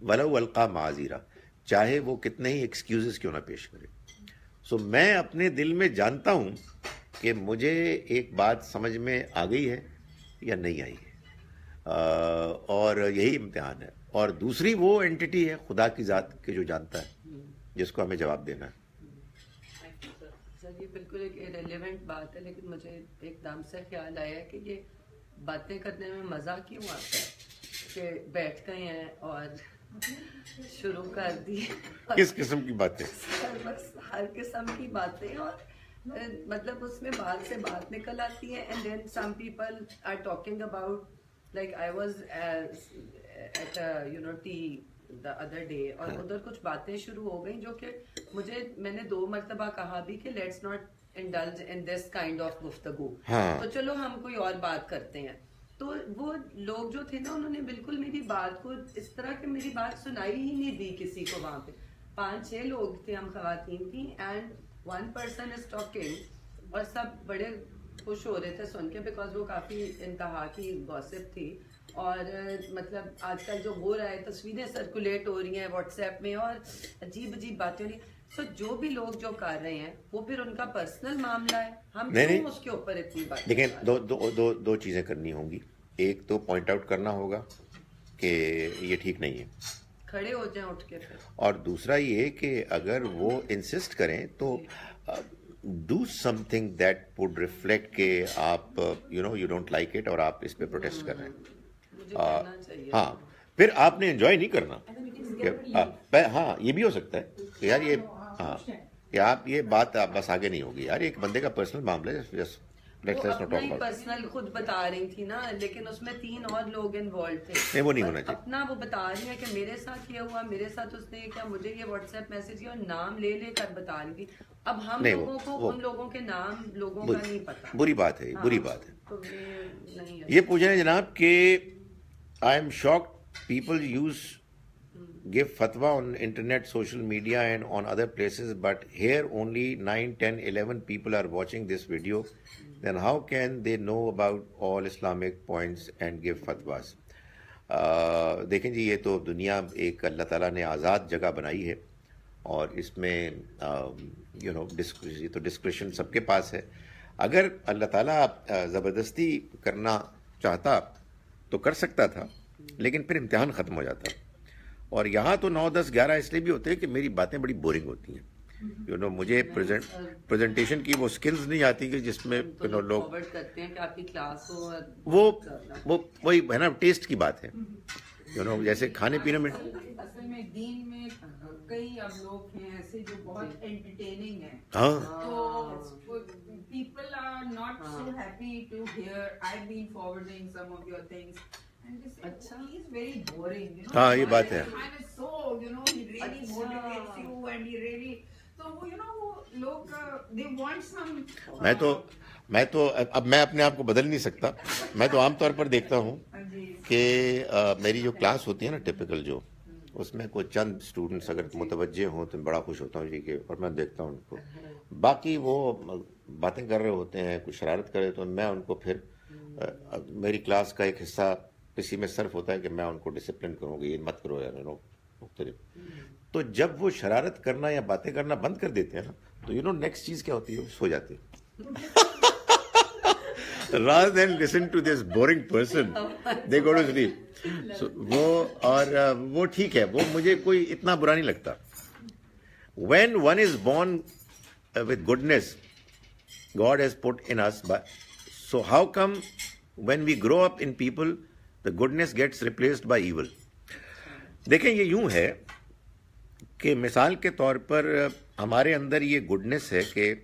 Speaker 1: ولو القا معذیرہ، چاہے وہ کتنے ہی ایکسکیوزز کیوں نہ پیش کرے۔ سو میں اپنے دل میں جانتا ہوں کہ مجھے ایک بات سمجھ میں آ گئی ہے یا نہیں آئی ہے۔ اور یہی امتحان ہے۔ اور دوسری وہ اینٹی ہے خدا کی ذات کے جو جانتا ہے، جس کو ہمیں جواب دینا ہے۔
Speaker 2: بالکل ایک ریلیونٹ بات ہے لیکن مجھے ایک دم سے خیال آیا کہ یہ باتیں کرنے میں مزہ کیوں آتا ہے؟ کہ بیٹھ گئے ہیں اور شروع کر دی۔
Speaker 1: کس قسم کی باتیں؟
Speaker 2: بس ہر قسم کی باتیں اور مطلب اس میں بات سے بات نکل آتی ہے and then some people are talking about like I was at you know tea the other day اور ادھر کچھ باتیں شروع ہو گئیں جو کہ مجھے میں نے دو مرتبہ کہا بھی کہ let's not indulge in this kind of گفتگو۔ تو چلو ہم کوئی اور بات کرتے ہیں۔ تو وہ لوگ جو تھے نا انہوں نے بالکل میری بات کو اس طرح کہ میری بات سنائی ہی نہیں دی کسی کو وہاں پہ۔ پانچ چھ لوگ تھے ہم خواتین تھیں and one person is talking اور سب بڑے خوش ہو رہے تھے سن کے بیکاز وہ کافی انتہا کی گوسپ تھی۔ اور مطلب آج کل جو ہو رہا ہے تصویریں سرکولیٹ ہو رہی ہیں واٹس ایپ میں اور عجیب عجیب باتیں ہو رہی ہیں۔ سو جو بھی لوگ جو کر رہے ہیں وہ پھر ان کا پرسنل معاملہ ہے۔ ہم کیوں اس کے اوپر اتنی بات
Speaker 1: دیکھیں دو دو دو دو چیزیں کرنی ہوں گی۔ ایک تو پوائنٹ آؤٹ کرنا ہوگا کہ یہ ٹھیک نہیں ہے۔
Speaker 2: کھڑے ہو جائیں اٹھ کے پھر۔
Speaker 1: اور دوسرا یہ کہ اگر وہ انسسٹ کریں تو do something that would reflect کہ آپ you know you don't like it اور آپ اس پہ پروٹیسٹ کر رہے ہیں۔ ہاں پھر آپ نے انجوائے نہیں کرنا۔ ہاں یہ بھی ہو سکتا ہے کہ یار یہ ہاں کہ آپ یہ بات بس آگے نہیں ہوگی۔ یار ایک بندے کا پرسنل معاملہ ہے
Speaker 2: پرسنل خود بتا رہی تھی نا لیکن اس میں تین اور لوگ انوالو تھے۔
Speaker 1: وہ نہیں ہونا چاہیے۔
Speaker 2: اپنا وہ بتا رہی ہے کہ میرے ساتھ یہ ہوا میرے ساتھ اس نے کیا مجھے یہ واٹس ایپ میسج اور نام لے لے کر بتا رہی تھی۔ اب ہم لوگوں کو ان لوگوں کے نام لوگوں کا نہیں پتا۔
Speaker 1: بری بات ہے بری
Speaker 2: ہاں،
Speaker 1: بات ہے۔
Speaker 2: یہ
Speaker 1: پوچھ رہے ہیں جناب کہ I am shock people use give فتوا on internet social media and on other places but here only nine ten eleven people are watching this video then how can they know about all Islamic points and give فتواز دیکھیں جی یہ تو دنیا ایک اللہ تعالیٰ نے آزاد جگہ بنائی ہے اور اس میں یو نو یہ تو ڈسکرپشن سب کے پاس ہے اگر اللہ تعالیٰ زبردستی کرنا چاہتا تو کر سکتا تھا لیکن پھر امتحان ختم ہو جاتا۔ اور یہاں تو نو دس گیارہ اس لیے بھی ہوتے ہیں کہ میری باتیں بڑی بورنگ ہوتی ہیں۔ یو نو مجھے پریزنٹیشن کی وہ سکلز نہیں آتی کہ جس میں یو نو لوگ وہ وہی ہے نا ٹیسٹ کی بات ہے۔ یو نو جیسے کھانے پینے میں۔
Speaker 4: اصل میں دین میں کئی اب لوگ ہیں ایسے جو بہت انٹرٹیننگ ہیں۔
Speaker 1: ہاں۔
Speaker 4: تو people are not so happy to hear I been forwarding some of your things. Very boring
Speaker 1: یہ بات ہے۔ میں تو میں تو اب میں اپنے آپ کو بدل نہیں سکتا۔ میں تو عام طور پر دیکھتا ہوں کہ میری جو کلاس ہوتی ہے نا ٹپکل جو، اس میں کوئی چند اسٹوڈنٹس اگر متوجہ ہوں تو بڑا خوش ہوتا ہوں جی کہ، اور میں دیکھتا ہوں ان کو۔ باقی وہ باتیں کر رہے ہوتے ہیں کچھ شرارت کر رہے تو میں ان کو پھر میری کلاس کا ایک حصہ اسی میں صرف ہوتا ہے کہ میں ان کو ڈسپلن کروں گی یہ مت کرو یار مختلف۔ تو جب وہ شرارت کرنا یا باتیں کرنا بند کر دیتے ہیں نا، تو یو نو نیکسٹ چیز کیا ہوتی ہے؟ وہ سو جاتے rather than listen to this boring person they go to sleep so, وہ اور uh, وہ ٹھیک ہے وہ مجھے کوئی اتنا برا نہیں لگتا when one is born uh, with goodness God has put in us but so how come when we grow up in people the goodness gets replaced by evil دیکھیں یہ یوں ہے کہ مثال کے طور پر ہمارے اندر یہ گڈنس ہے کہ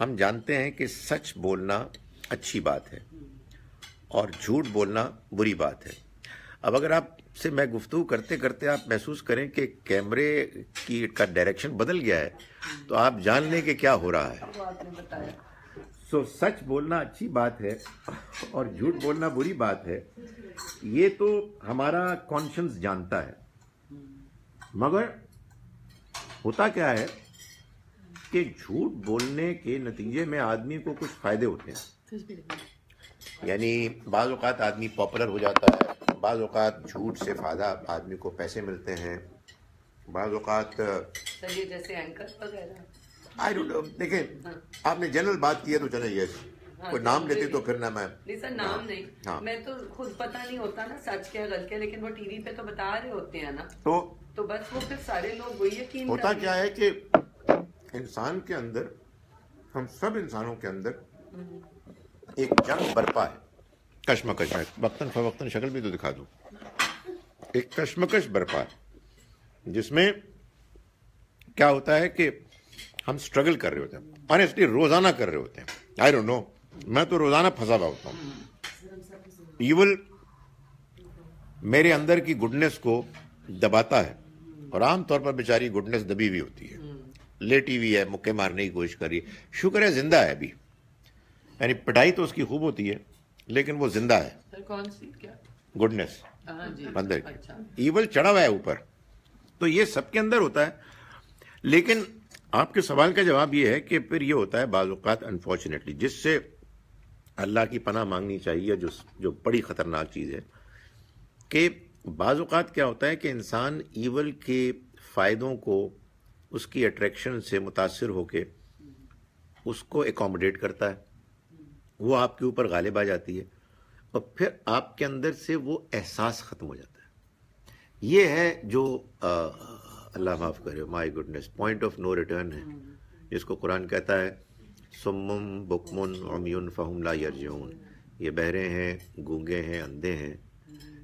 Speaker 1: ہم جانتے ہیں کہ سچ بولنا اچھی بات ہے اور جھوٹ بولنا بری بات ہے۔ اب اگر آپ سے میں گفتگو کرتے کرتے آپ محسوس کریں کہ کیمرے کی کا ڈائریکشن بدل گیا ہے، تو آپ جان لیں کہ کیا ہو رہا ہے۔ سو سچ بولنا اچھی بات ہے اور جھوٹ بولنا بری بات ہے، یہ تو ہمارا کانشنس جانتا ہے۔ مگر ہوتا کیا ہے کہ جھوٹ بولنے کے نتیجے میں آدمی کو کچھ فائدے ہوتے ہیں۔ یعنی بعض اوقات آدمی پاپولر ہو جاتا ہے بعض اوقات جھوٹ سے فائدہ آدمی کو پیسے ملتے ہیں بعض اوقات
Speaker 2: جیسے
Speaker 1: آئی ڈونٹ دیکھیں آپ نے جنرل بات کی ہے تو چلے یس کوئی نام لیتے تو پھر نہ میں
Speaker 2: نہیں سر نام
Speaker 1: ہاں۔
Speaker 2: نہیں۔ میں تو خود پتہ نہیں ہوتا نا سچ کیا غلط کیا لیکن وہ ٹی وی پہ تو بتا رہے ہوتے ہیں نا۔
Speaker 1: تو
Speaker 2: تو بس وہ پھر سارے لوگ وہی یقین
Speaker 1: ہوتا کیا ہے کہ انسان کے اندر ہم سب انسانوں کے اندر ایک جنگ برپا ہے۔ کشمکش ہے وقتاً فوقتاً شکل بھی تو دکھا دوں۔ ایک کشمکش برپا ہے، جس میں کیا ہوتا ہے کہ ہم سٹرگل کر رہے ہوتے ہیں۔ آنےسٹلی روزانہ کر رہے ہوتے ہیں۔ آئی ڈونٹ نو میں تو روزانہ پھنسا ہوا ہوتا ہوں۔ ایول میرے اندر کی گڈنس کو دباتا ہے اور عام طور پر بیچاری گڈنس دبی ہوئی ہوتی ہے۔ لیٹی ہوئی ہے، مکے مارنے کی کوشش کر رہی ہے۔ شکر ہے زندہ ہے ابھی۔ یعنی پٹائی تو اس کی خوب ہوتی ہے لیکن وہ زندہ ہے۔
Speaker 2: کون سی؟ کیا؟
Speaker 1: گڈنس
Speaker 2: ہاں جی
Speaker 1: کی۔
Speaker 2: اچھا
Speaker 1: ایول چڑھا ہوا ہے اوپر۔ تو یہ سب کے اندر ہوتا ہے۔ لیکن آپ کے سوال کا جواب یہ ہے کہ پھر یہ ہوتا ہے بعض اوقات انفارچونیٹلی جس سے اللہ کی پناہ مانگنی چاہیے جو جو بڑی خطرناک چیز ہے کہ بعض اوقات کیا ہوتا ہے کہ انسان ایول کے فائدوں کو اس کی اٹریکشن سے متاثر ہو کے اس کو اکوموڈیٹ کرتا ہے۔ وہ آپ کے اوپر غالب آ جاتی ہے اور پھر آپ کے اندر سے وہ احساس ختم ہو جاتا ہے۔ یہ ہے جو آ، اللہ معاف کرے my goodness point of no return ہے جس کو قرآن کہتا ہے سمم بکمن عمیون فہم لا یرجعون۔ یہ بہرے ہیں گونگے ہیں اندھے ہیں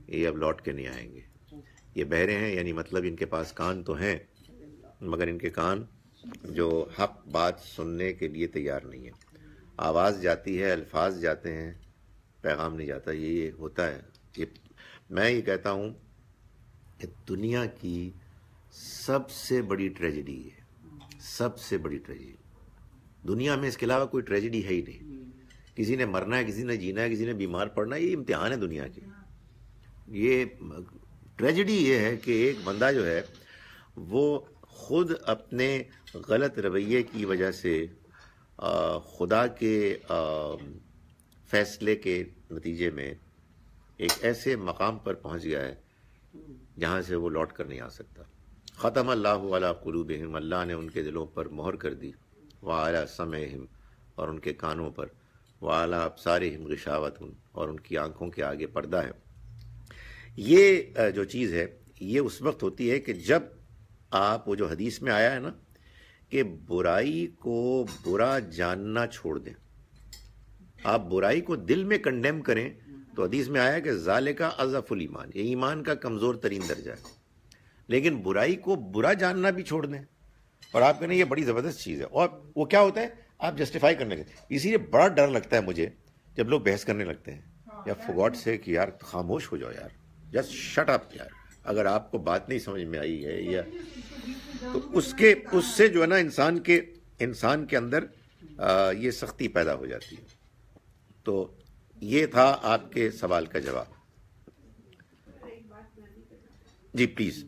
Speaker 1: یہ اب لوٹ کے نہیں آئیں گے۔ یہ بہرے ہیں یعنی مطلب ان کے پاس کان تو ہیں مگر ان کے کان جو حق بات سننے کے لیے تیار نہیں ہے آواز جاتی ہے، الفاظ جاتے ہیں، پیغام نہیں جاتا، یہ یہ ہوتا ہے۔ یہ میں یہ کہتا ہوں کہ دنیا کی سب سے بڑی ٹریجڈی ہے۔ سب سے بڑی ٹریجڈی دنیا میں اس کے علاوہ کوئی ٹریجڈی ہے ہی نہیں۔ کسی نے مرنا ہے، کسی نے جینا ہے، کسی نے بیمار پڑنا ہے، یہ امتحان ہے دنیا کے یہ ٹریجڈی یہ ہے کہ ایک بندہ جو ہے، وہ خود اپنے غلط رویے کی وجہ سے خدا کے فیصلے کے نتیجے میں ایک ایسے مقام پر پہنچ گیا ہے جہاں سے وہ لوٹ کر نہیں آ سکتا۔ ختم اللہ علیہ قلوبہم، اللہ نے ان کے دلوں پر مہر کر دی وہ اعلیٰ سمعہم، اور ان کے کانوں پر وہ اعلیٰ ابصارہم غشاوت، اور ان کی آنکھوں کے آگے پردہ ہے یہ جو چیز ہے، یہ اس وقت ہوتی ہے کہ جب آپ، وہ جو حدیث میں آیا ہے نا کہ برائی کو برا جاننا چھوڑ دیں۔ آپ برائی کو دل میں کنڈیم کریں تو حدیث میں آیا کہ ظال کا اضف الایمان یہ ایمان کا کمزور ترین درجہ ہے۔ لیکن برائی کو برا جاننا بھی چھوڑ دیں۔ اور آپ کہنے یہ بڑی زبردست چیز ہے۔ اور وہ کیا ہوتا ہے؟ آپ جسٹیفائی کرنے لگتے اسی لیے بڑا ڈر لگتا ہے مجھے جب لوگ بحث کرنے لگتے ہیں۔ یا فگوٹ سے کہ یار خاموش ہو جاؤ یار۔ جسٹ شٹ اپ یار۔ اگر آپ کو بات نہیں سمجھ میں آئی ہے یا تو اس کے، اس سے جو ہے نا انسان کے انسان کے اندر یہ سختی پیدا ہو جاتی ہے۔ تو یہ تھا آپ کے سوال کا جواب۔ جی پلیز۔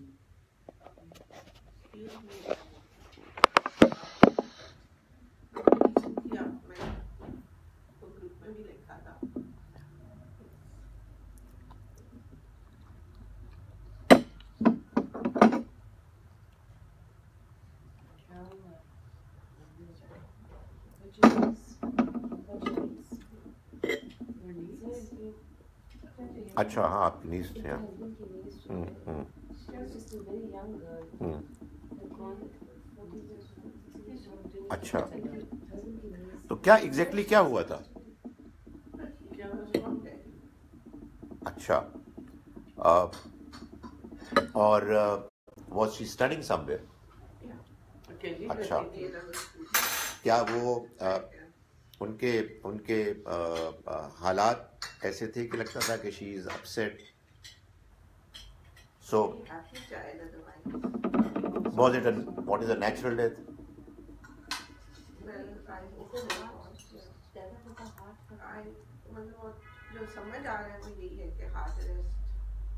Speaker 1: اچھا ہاں آپ کی نیز تھے اچھا تو کیا ایگزیکٹلی کیا ہوا تھا اچھا اور was she studying somewhere اچھا کیا وہ ان کے ان کے حالات ایسے تھے کہ لگتا تھا کہ she is upset so was it what is a natural death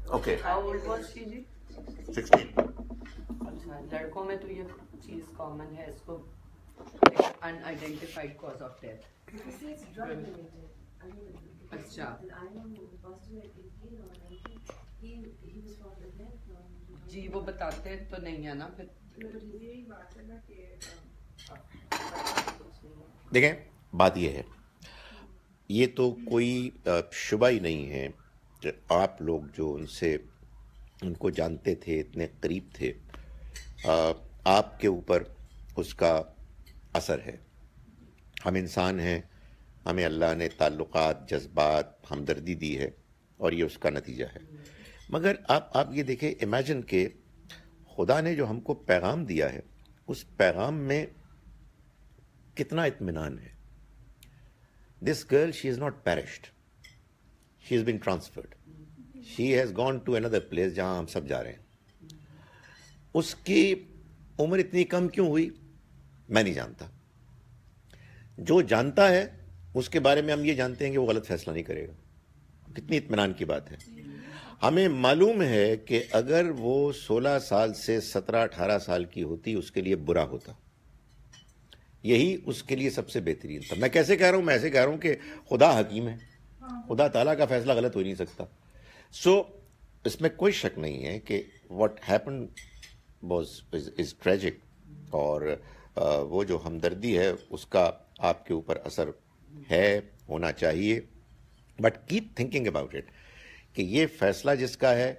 Speaker 1: okay
Speaker 2: لڑکوں میں تو یہ چیز کامن ہے اس کو unidentified cause of death اچھا جی وہ بتاتے تو نہیں ہے نا پھر
Speaker 1: دیکھیں بات یہ ہے۔ یہ تو کوئی شبہ ہی نہیں ہے کہ آپ لوگ جو ان سے ان کو جانتے تھے اتنے قریب تھے آپ کے اوپر اس کا اثر ہے۔ ہم انسان ہیں، ہمیں اللہ نے تعلقات، جذبات، ہمدردی دی ہے اور یہ اس کا نتیجہ ہے۔ مگر آپ آپ یہ دیکھیں امیجن کہ خدا نے جو ہم کو پیغام دیا ہے، اس پیغام میں کتنا اطمینان ہے۔ This girl she is not perished she is been transferred she has gone to another place جہاں ہم سب جا رہے ہیں۔ اس کی عمر اتنی کم کیوں ہوئی؟ میں نہیں جانتا۔ جو جانتا ہے، اس کے بارے میں ہم یہ جانتے ہیں کہ وہ غلط فیصلہ نہیں کرے گا۔ کتنی اطمینان کی بات ہے۔ ہمیں معلوم ہے کہ اگر وہ سولہ سال سے سترہ اٹھارہ سال کی ہوتی، اس کے لیے برا ہوتا۔ یہی اس کے لیے سب سے بہترین۔ تھا میں کیسے کہہ رہا ہوں؟ میں ایسے کہہ رہا ہوں کہ خدا حکیم ہے۔ خدا تعالیٰ کا فیصلہ غلط ہو نہیں سکتا۔ سو، اس میں کوئی شک نہیں ہے کہ what happen was is tragic اور وہ جو ہمدردی ہے، اس کا آپ کے اوپر اثر ہے، ہونا چاہیے۔ But keep thinking about it کہ یہ فیصلہ جس کا ہے،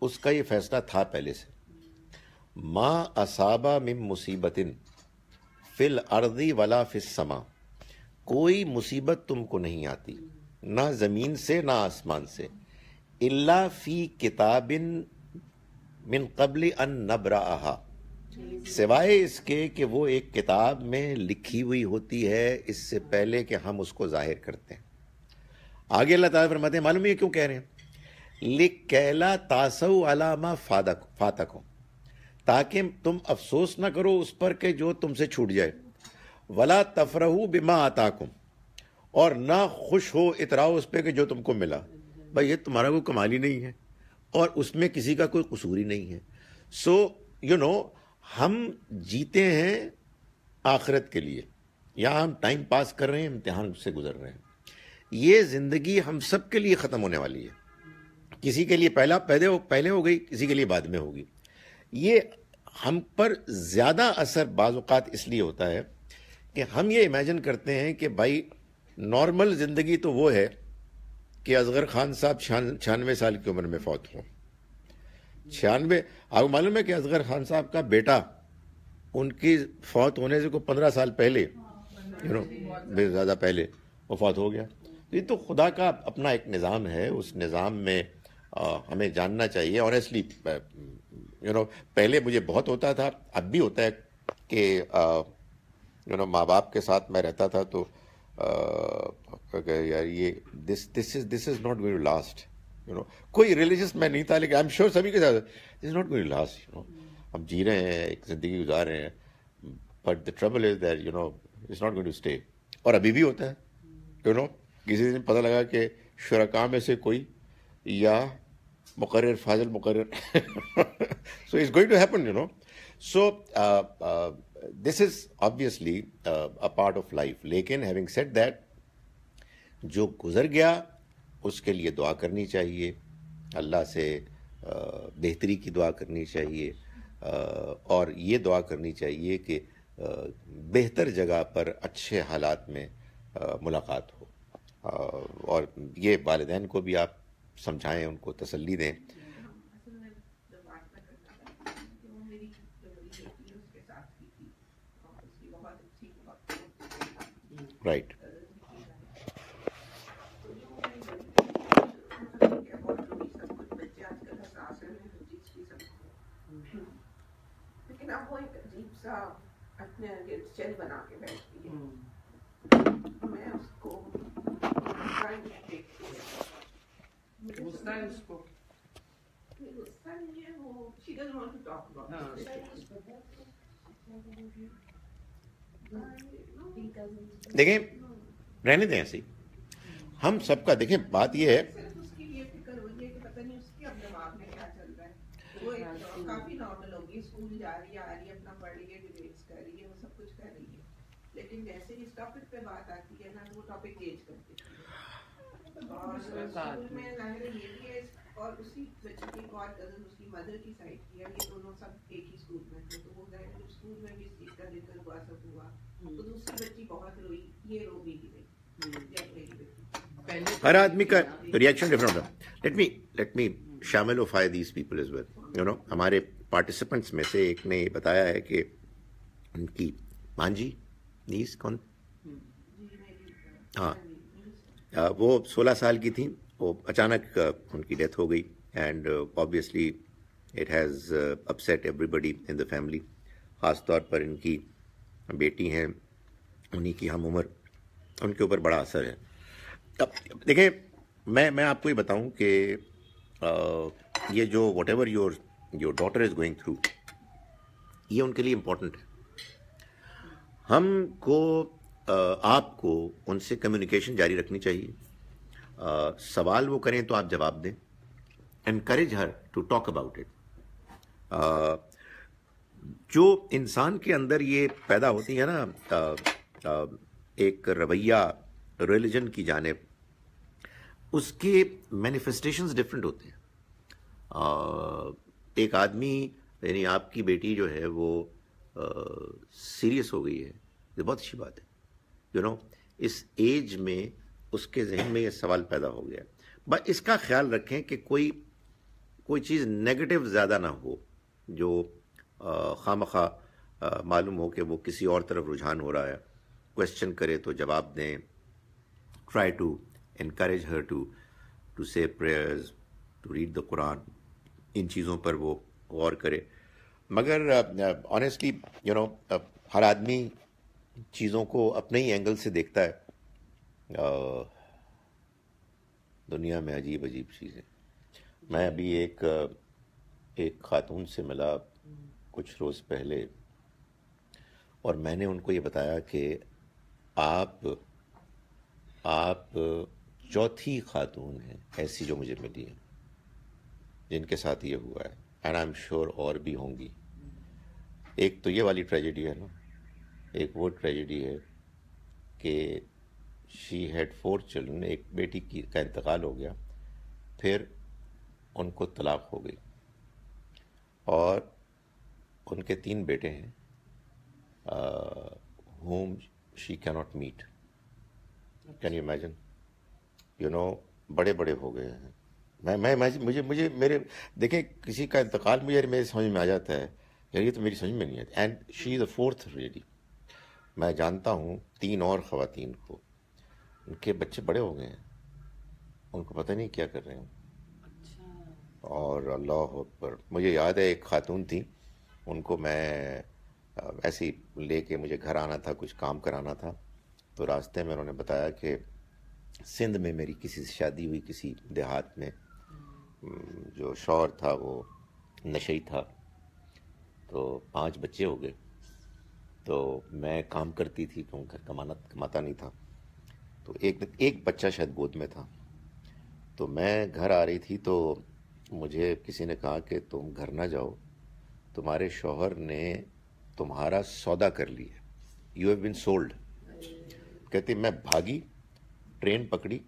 Speaker 1: اس کا یہ فیصلہ تھا پہلے سے۔ ماں اصابہ مم مصیبت فل اردی ولا فل سما کوئی مصیبت تم کو نہیں آتی، نہ زمین سے، نہ آسمان سے۔ اللہ فی کتاب من قبل ان نبرا سوائے اس کے کہ وہ ایک کتاب میں لکھی ہوئی ہوتی ہے، اس سے پہلے کہ ہم اس کو ظاہر کرتے ہیں۔ آگے اللہ تعالیٰ فرماتے ہیں، معلوم یہ کیوں کہہ رہے ہیں؟ لکھ کیلا تاسو علامہ فاتک ہو تاکہ تم افسوس نہ کرو اس پر کہ جو تم سے چھوٹ جائے۔ ولا تفرح بما آتا اور نہ خوش ہو اتراؤ اس پہ کہ جو تم کو ملا۔ بھائی، یہ تمہارا کوئی کمال ہی نہیں ہے۔ اور اس میں کسی کا کوئی قصور ہی نہیں ہے۔ سو یو نو ہم جیتے ہیں آخرت کے لیے۔ یا ہم ٹائم پاس کر رہے ہیں، امتحان سے گزر رہے ہیں۔ یہ زندگی ہم سب کے لیے ختم ہونے والی ہے۔ کسی کے لیے پہلا پہلے پہلے ہو گئی، کسی کے لیے بعد میں ہوگی۔ یہ ہم پر زیادہ اثر بعض اوقات اس لیے ہوتا ہے کہ ہم یہ امیجن کرتے ہیں کہ بھائی نارمل زندگی تو وہ ہے کہ اصغر خان صاحب چھیانوے سال کی عمر میں فوت ہوں۔ چھیانوے، آپ کو معلوم ہے کہ اصغر خان صاحب کا بیٹا ان کی فوت ہونے سے کوئی پندرہ سال پہلے یو نو زیادہ پہلے وہ فوت ہو گیا۔ یہ تو خدا کا اپنا ایک نظام ہے۔ اس نظام میں ہمیں جاننا چاہیے۔ آنیسٹلی یو نو پہلے مجھے بہت ہوتا تھا، اب بھی ہوتا ہے کہ یو نو ماں باپ کے ساتھ میں رہتا تھا تو یار یہ this this is this is not going to last you know کوئی ریلیجس میں نہیں تھا، لیکن آئی ایم شیور سبھی کے ساتھ۔ Is not going to last you know ہم جی رہے ہیں، ایک زندگی گزار رہے ہیں but the trouble is that you know it's not going to stay اور ابھی بھی ہوتا ہے یو نو کسی دن پتہ لگا کہ شرکا میں سے کوئی، یا مقرر، فاضل مقرر۔ So it's going to happen you know so this is obviously part of life لیکن ہیونگ سیٹ دیٹ جو گزر گیا اس کے لیے دعا کرنی چاہیے۔ اللہ سے بہتری کی دعا کرنی چاہیے۔ اور یہ دعا کرنی چاہیے کہ بہتر جگہ پر اچھے حالات میں ملاقات ہو۔ اور یہ والدین کو بھی آپ سمجھائیں، ان کو تسلی دیں۔ رائٹ
Speaker 6: بنا کے بیٹھتی میں اس کو
Speaker 1: دیکھیں رہنے دیں ایسے ہم سب کا دیکھیں بات یہ ہے
Speaker 6: کافی نارمل ہوگی اسکول جا رہی ہے آ رہی ہے اپنا پڑھ رہی ہے ڈیبیٹس کر رہی ہے وہ سب کچھ کر رہی ہے لیکن جیسے اس ٹاپک پہ بات آتی ہے نا تو وہ ٹاپک چینج کر دیتی ہے اور اسی بچے کی ایک اور کزن اس کی مدر کی سائڈ یہ دونوں سب ایک ہی اسکول میں تھے تو وہ ظاہر اسکول میں بھی اس چیز کا ذکر ہوا سب ہوا تو دوسری بچی بہت روئی یہ رو بھی گئی
Speaker 1: ہر آدمی کا ریئیکشن ڈفرنٹ ہوتا لیٹ می لیٹ می شامل ہو فائے these people as well you know ہمارے پارٹیسپنٹس میں سے ایک نے یہ بتایا ہے کہ ان کی مانجی نیس کون؟ ہاں۔ وہ سولہ سال کی تھیں۔ وہ اچانک ان کی ڈیتھ ہو گئی۔ And obviously it has upset everybody in the family خاص طور پر ان کی بیٹی ہیں انہیں کی ہم عمر، ان کے اوپر بڑا اثر ہے۔ اب دیکھیں، میں میں آپ کو یہ بتاؤں کہ یہ جو whatever your your daughter is going through یہ ان کے لیے امپورٹنٹ ہے۔ ہم کو آپ کو ان سے کمیونیکیشن جاری رکھنی چاہیے۔ سوال وہ کریں تو آپ جواب دیں۔ Encourage her to talk about it جو انسان کے اندر یہ پیدا ہوتی ہے نا ایک رویہ ریلیجن کی جانب، اس کے مینیفیسٹیشنز ڈفرینٹ ہوتے ہیں۔ ایک آدمی یعنی آپ کی بیٹی جو ہے وہ سیریس ہو گئی ہے۔ یہ بہت اچھی بات ہے۔ یو نو اس ایج میں اس کے ذہن میں یہ سوال پیدا ہو گیا۔ بس اس کا خیال رکھیں کہ کوئی کوئی چیز نیگیٹو زیادہ نہ ہو، جو خواہ مخواہ معلوم ہو کہ وہ کسی اور طرف رجحان ہو رہا ہے کوشچن کرے تو جواب دیں try to encourage her to to say prayers to read the Quran ان چیزوں پر وہ غور کرے۔ مگر آنیسٹلی یو نو ہر آدمی چیزوں کو اپنے ہی اینگل سے دیکھتا ہے۔ دنیا میں عجیب عجیب چیزیں۔ میں ابھی ایک ایک خاتون سے ملا کچھ روز پہلے اور میں نے ان کو یہ بتایا کہ آپ آپ چوتھی خاتون ہیں ایسی جو مجھے ملی ہیں، جن کے ساتھ یہ ہوا ہے۔ اینڈ آئی ایم شیور اور بھی ہوں گی۔ ایک تو یہ والی ٹریجڈی ہے نا۔ ایک وہ ٹریجڈی ہے کہ شی ہیڈ فور چلڈرن ایک بیٹی کی کا انتقال ہو گیا، پھر ان کو طلاق ہو گئی۔ اور ان کے تین بیٹے ہیں ہوم شی کی not meet can you imagine you know بڑے بڑے ہو گئے ہیں۔ میں میں مجھے مجھے، میرے، دیکھیں، کسی کا انتقال مجھے، میرے سمجھ میں آ جاتا ہے۔ یار یہ تو میری سمجھ میں نہیں آتی۔ And she is a fourth ready میں جانتا ہوں تین اور خواتین کو۔ ان کے بچے بڑے ہو گئے ہیں۔ ان کو پتہ نہیں کیا کر رہے ہیں اور اللہ پر مجھے یاد ہے ایک خاتون تھی۔ ان کو میں ایسے ہی لے کے مجھے گھر آنا تھا کچھ کام کرانا تھا۔ تو راستے میں انہوں نے بتایا کہ سندھ میں میری کسی سے شادی ہوئی کسی دیہات میں۔ جو شوہر تھا وہ نشئی تھا۔ تو پانچ بچے ہو گئے۔ تو میں کام کرتی تھی تو گھر کمانا کماتا نہیں تھا۔ تو ایک ایک بچہ شاید گود میں تھا۔ تو میں گھر آ رہی تھی تو مجھے کسی نے کہا کہ تم گھر نہ جاؤ۔ تمہارے شوہر نے تمہارا سودا کر لیا۔ یو ہیو بن سولڈ کہتے میں بھاگی، ٹرین پکڑی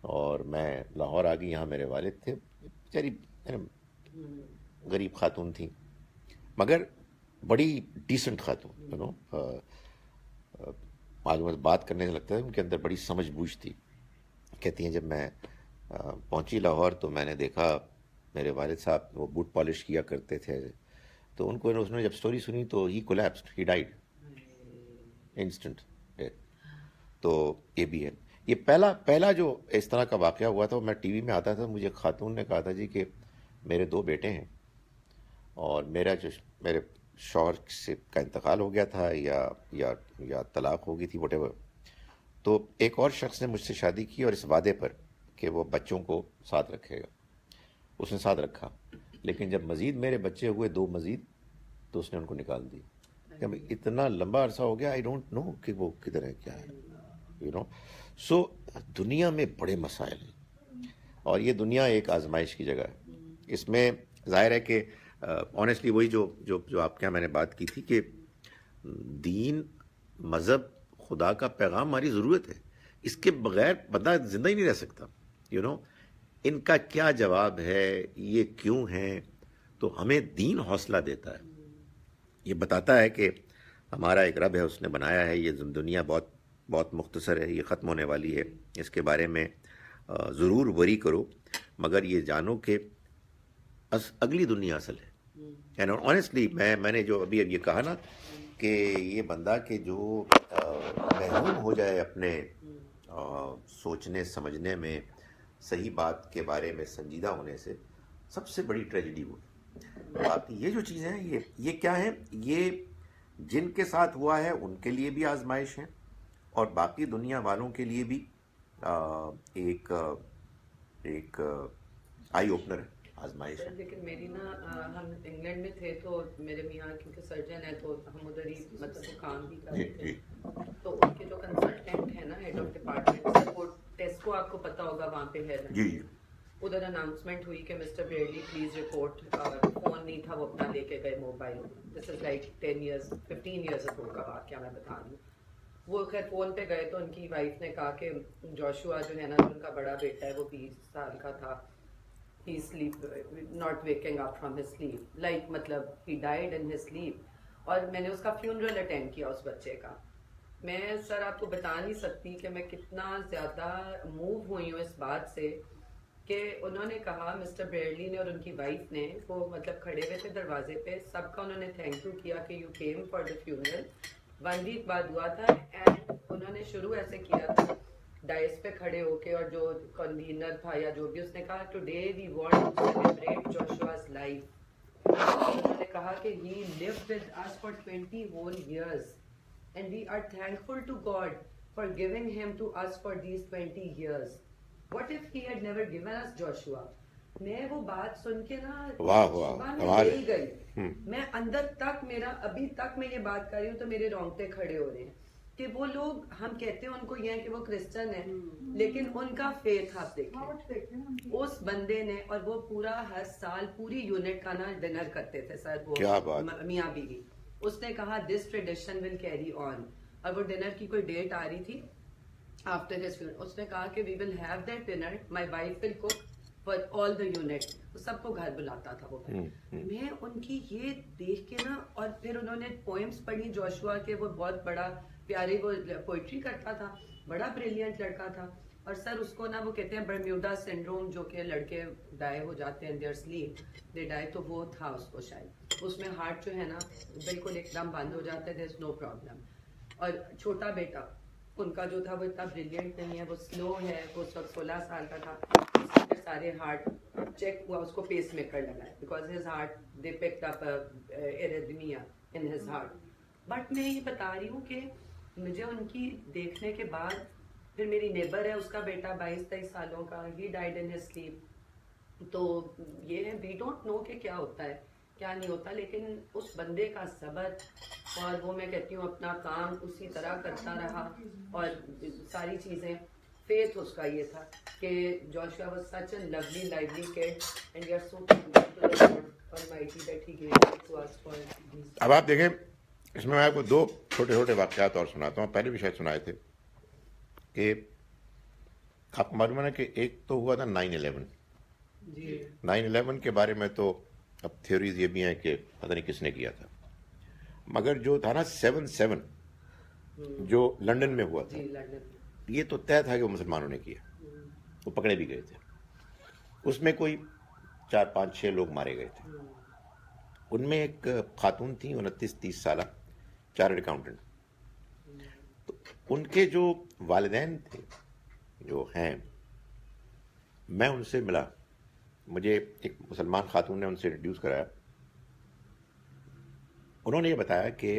Speaker 1: اور میں لاہور آ گئی۔ یہاں میرے والد تھے۔ بیچاری غریب خاتون تھیں۔ مگر بڑی ڈیسنٹ خاتون یو نو آج مجھے بات کرنے سے لگتا ہے ان کے اندر بڑی سمجھ بوجھ تھی۔ کہتی ہیں جب میں پہنچی لاہور تو میں نے دیکھا میرے والد صاحب وہ بوٹ پالش کیا کرتے تھے۔ تو ان کو اس نے جب سٹوری سنی تو he collapsed he died instant تو یہ بھی ہے۔ یہ پہلا پہلا جو اس طرح کا واقعہ ہوا تھا، وہ میں ٹی وی میں آتا تھا، مجھے خاتون نے کہا تھا جی کہ میرے دو بیٹے ہیں اور میرا جو، میرے شوہر سے کا انتقال ہو گیا تھا یا یا یا طلاق ہو گئی تھی وٹ ایور تو ایک اور شخص نے مجھ سے شادی کی اور اس وعدے پر کہ وہ بچوں کو ساتھ رکھے گا۔ اس نے ساتھ رکھا، لیکن جب مزید میرے بچے ہوئے دو مزید تو اس نے ان کو نکال دی اتنا لمبا عرصہ ہو گیا آئی ڈونٹ نو کہ وہ کدھر ہے، کیا ہے یو نو سو دنیا میں بڑے مسائل ہیں اور یہ دنیا ایک آزمائش کی جگہ ہے۔ اس میں ظاہر ہے کہ آنیسٹلی وہی جو جو جو آپ کے یہاں میں نے بات کی تھی کہ دین، مذہب، خدا کا پیغام ہماری ضرورت ہے۔ اس کے بغیر بندہ زندہ ہی نہیں رہ سکتا۔ یو نو ان کا کیا جواب ہے؟ یہ کیوں ہیں؟ تو ہمیں دین حوصلہ دیتا ہے۔ یہ بتاتا ہے کہ ہمارا ایک رب ہے، اس نے بنایا ہے۔ یہ دنیا بہت بہت مختصر ہے، یہ ختم ہونے والی ہے۔ اس کے بارے میں ضرور وری کرو۔ مگر یہ جانو کہ اگلی دنیا اصل ہے۔ یعنی آنیسٹلی میں میں نے جو ابھی اب یہ کہا نا کہ یہ بندہ کہ جو محروم ہو جائے اپنے سوچنے، سمجھنے میں صحیح بات کے بارے میں سنجیدہ ہونے سے سب سے بڑی ٹریجڈی وہ باقی یہ جو چیزیں ہیں، یہ یہ کیا ہے یہ جن کے ساتھ ہوا ہے، ان کے لیے بھی آزمائش ہے اور باقی دنیا والوں کے لیے بھی ایک ایک آئی اوپنر ہے۔ آزمائش ہے۔
Speaker 2: لیکن میری نا ہم انگلینڈ میں تھے تو میرے میاں کیونکہ سرجن ہے تو ہم ادھر ہی مطلب کام بھی کرتے
Speaker 1: جی،
Speaker 2: تھے۔
Speaker 1: جی۔
Speaker 2: تو ان کے جو کنسلٹنٹ ہے نا ہیڈ آف ڈپارٹمنٹ وہ ٹیسکو آپ کو پتا ہوگا وہاں پہ ہے۔
Speaker 1: جی جی۔
Speaker 2: ادھر اناؤنسمنٹ ہوئی کہ mister Burley please report phone نہیں تھا وہ اپنا لے کے گئے mobile this is like ten years fifteen years ago کا واقعہ میں بتا دوں وہ خیر فون پہ گئے تو ان کی وائف نے کہا کہ جوشوا جو ہے نا ان کا بڑا بیٹا ہے وہ بیس سال کا تھا۔ He sleep not waking up from his sleep like مطلب he died in his sleep اور میں نے اس کا فیونرل اٹینڈ کیا اس بچے کا میں سر آپ کو بتا نہیں سکتی کہ میں کتنا زیادہ موو ہوئی ہوں اس بات سے کہ انہوں نے کہا مسٹر بیرلی نے اور ان کی وائف نے وہ مطلب کھڑے ہوئے تھے دروازے پہ سب کا انہوں نے تھینک یو کیا کہ you came for the funeral one week بعد ہوا تھا اینڈ انہوں نے شروع ایسے کیا تھا ڈائس پہ کھڑے ہو کے اور جو کنوینر تھا یا جو بھی اس نے کہا today we want to celebrate Joshua's life انہوں نے کہا کہ he live with us for 20 whole years and we are thankful to God for giving him to us for these 20 years What if he had never given us Joshua? میں وہ بات سن کے نا
Speaker 1: واہ، واہ،
Speaker 2: گئی۔ میں اندر تک میرا ابھی تک میں یہ بات کر رہی ہوں تو میرے رونگٹے کھڑے ہو رہے ہیں۔ کہ وہ لوگ ہم کہتے ہیں ان کو یہ ہے کہ وہ کرسچن ہیں لیکن ان کا فیتھ آپ دیکھیں۔ اس بندے نے اور وہ پورا ہر سال پوری یونٹ کا نا ڈنر کرتے تھے سر وہ
Speaker 1: کیا بات۔
Speaker 2: م- میاں بیوی۔ اس نے کہا this tradition will carry on اور وہ ڈنر کی کوئی ڈیٹ آ رہی تھی۔ آفٹر ہز اس نے کہا کہ we will have that dinner my wife will cook for all the unit سب کو گھر بلاتا تھا وہ میں ان کی یہ دیکھ کے نا اور پھر انہوں نے پوئمس پڑھی جوشوا کے وہ بہت بڑا پیارے وہ پوئٹری کرتا تھا بڑا بریلینٹ لڑکا تھا۔ اور سر اس کو نا وہ کہتے ہیں برمیوڈا سنڈروم جو کہ لڑکے ڈائی ہو جاتے ہیں دیئر سلیپ دے ڈائی تو وہ تھا اس کو شاید۔ اس میں ہارٹ جو ہے نا بالکل ایک دم بند ہو جاتا ہے دیر از نو پرابلم اور چھوٹا بیٹا ان کا جو تھا وہ اتنا بریلینٹ نہیں ہے، وہ سلو ہے، وہ اس وقت سولہ سال کا تھا۔ سارے ہارٹ چیک ہوا، اس کو پیس میکر لگا ہے۔ Because his heart they picked up arrhythmia in his heart but میں یہ بتا رہی ہوں کہ مجھے ان کی دیکھنے کے بعد پھر میری نیبر ہے، اس کا بیٹا بائیس تیئیس سالوں کا ہی ڈائڈ ان سلیپ تو یہ ہے وی ڈونٹ نو کہ کیا ہوتا ہے۔ کیا نہیں ہوتا لیکن اس بندے کا صبر اور وہ میں کہتی ہوں اپنا کام اسی طرح کرتا رہا اور ساری چیزیں۔ فیتھ اس کا یہ تھا کہ Joshua was such a lovely lovely kid and we are so
Speaker 1: اب آپ دیکھیں اس میں میں آپ کو دو چھوٹے چھوٹے واقعات اور سناتا ہوں۔ پہلے بھی شاید سنائے تھے کہ آپ کو معلوم ہے کہ ایک تو ہوا تھا نائن الیون۔
Speaker 2: جی۔
Speaker 1: نائن الیون کے بارے میں تو اب تھیوریز یہ بھی ہیں کہ پتہ نہیں کس نے کیا تھا۔ مگر جو تھا نا سیون سیون جو لنڈن میں ہوا تھا
Speaker 2: جی
Speaker 1: یہ تو طے تھا کہ وہ مسلمانوں نے کیا۔ وہ پکڑے بھی گئے تھے۔ اس میں کوئی چار پانچ چھ لوگ مارے گئے تھے۔ ان میں ایک خاتون تھیں انتیس تیس سالہ چارٹرڈ اکاؤنٹنٹ تو ان کے جو والدین تھے جو ہیں میں ان سے ملا۔ مجھے ایک مسلمان خاتون نے ان سے انٹروڈیوس کرایا۔ انہوں نے یہ بتایا کہ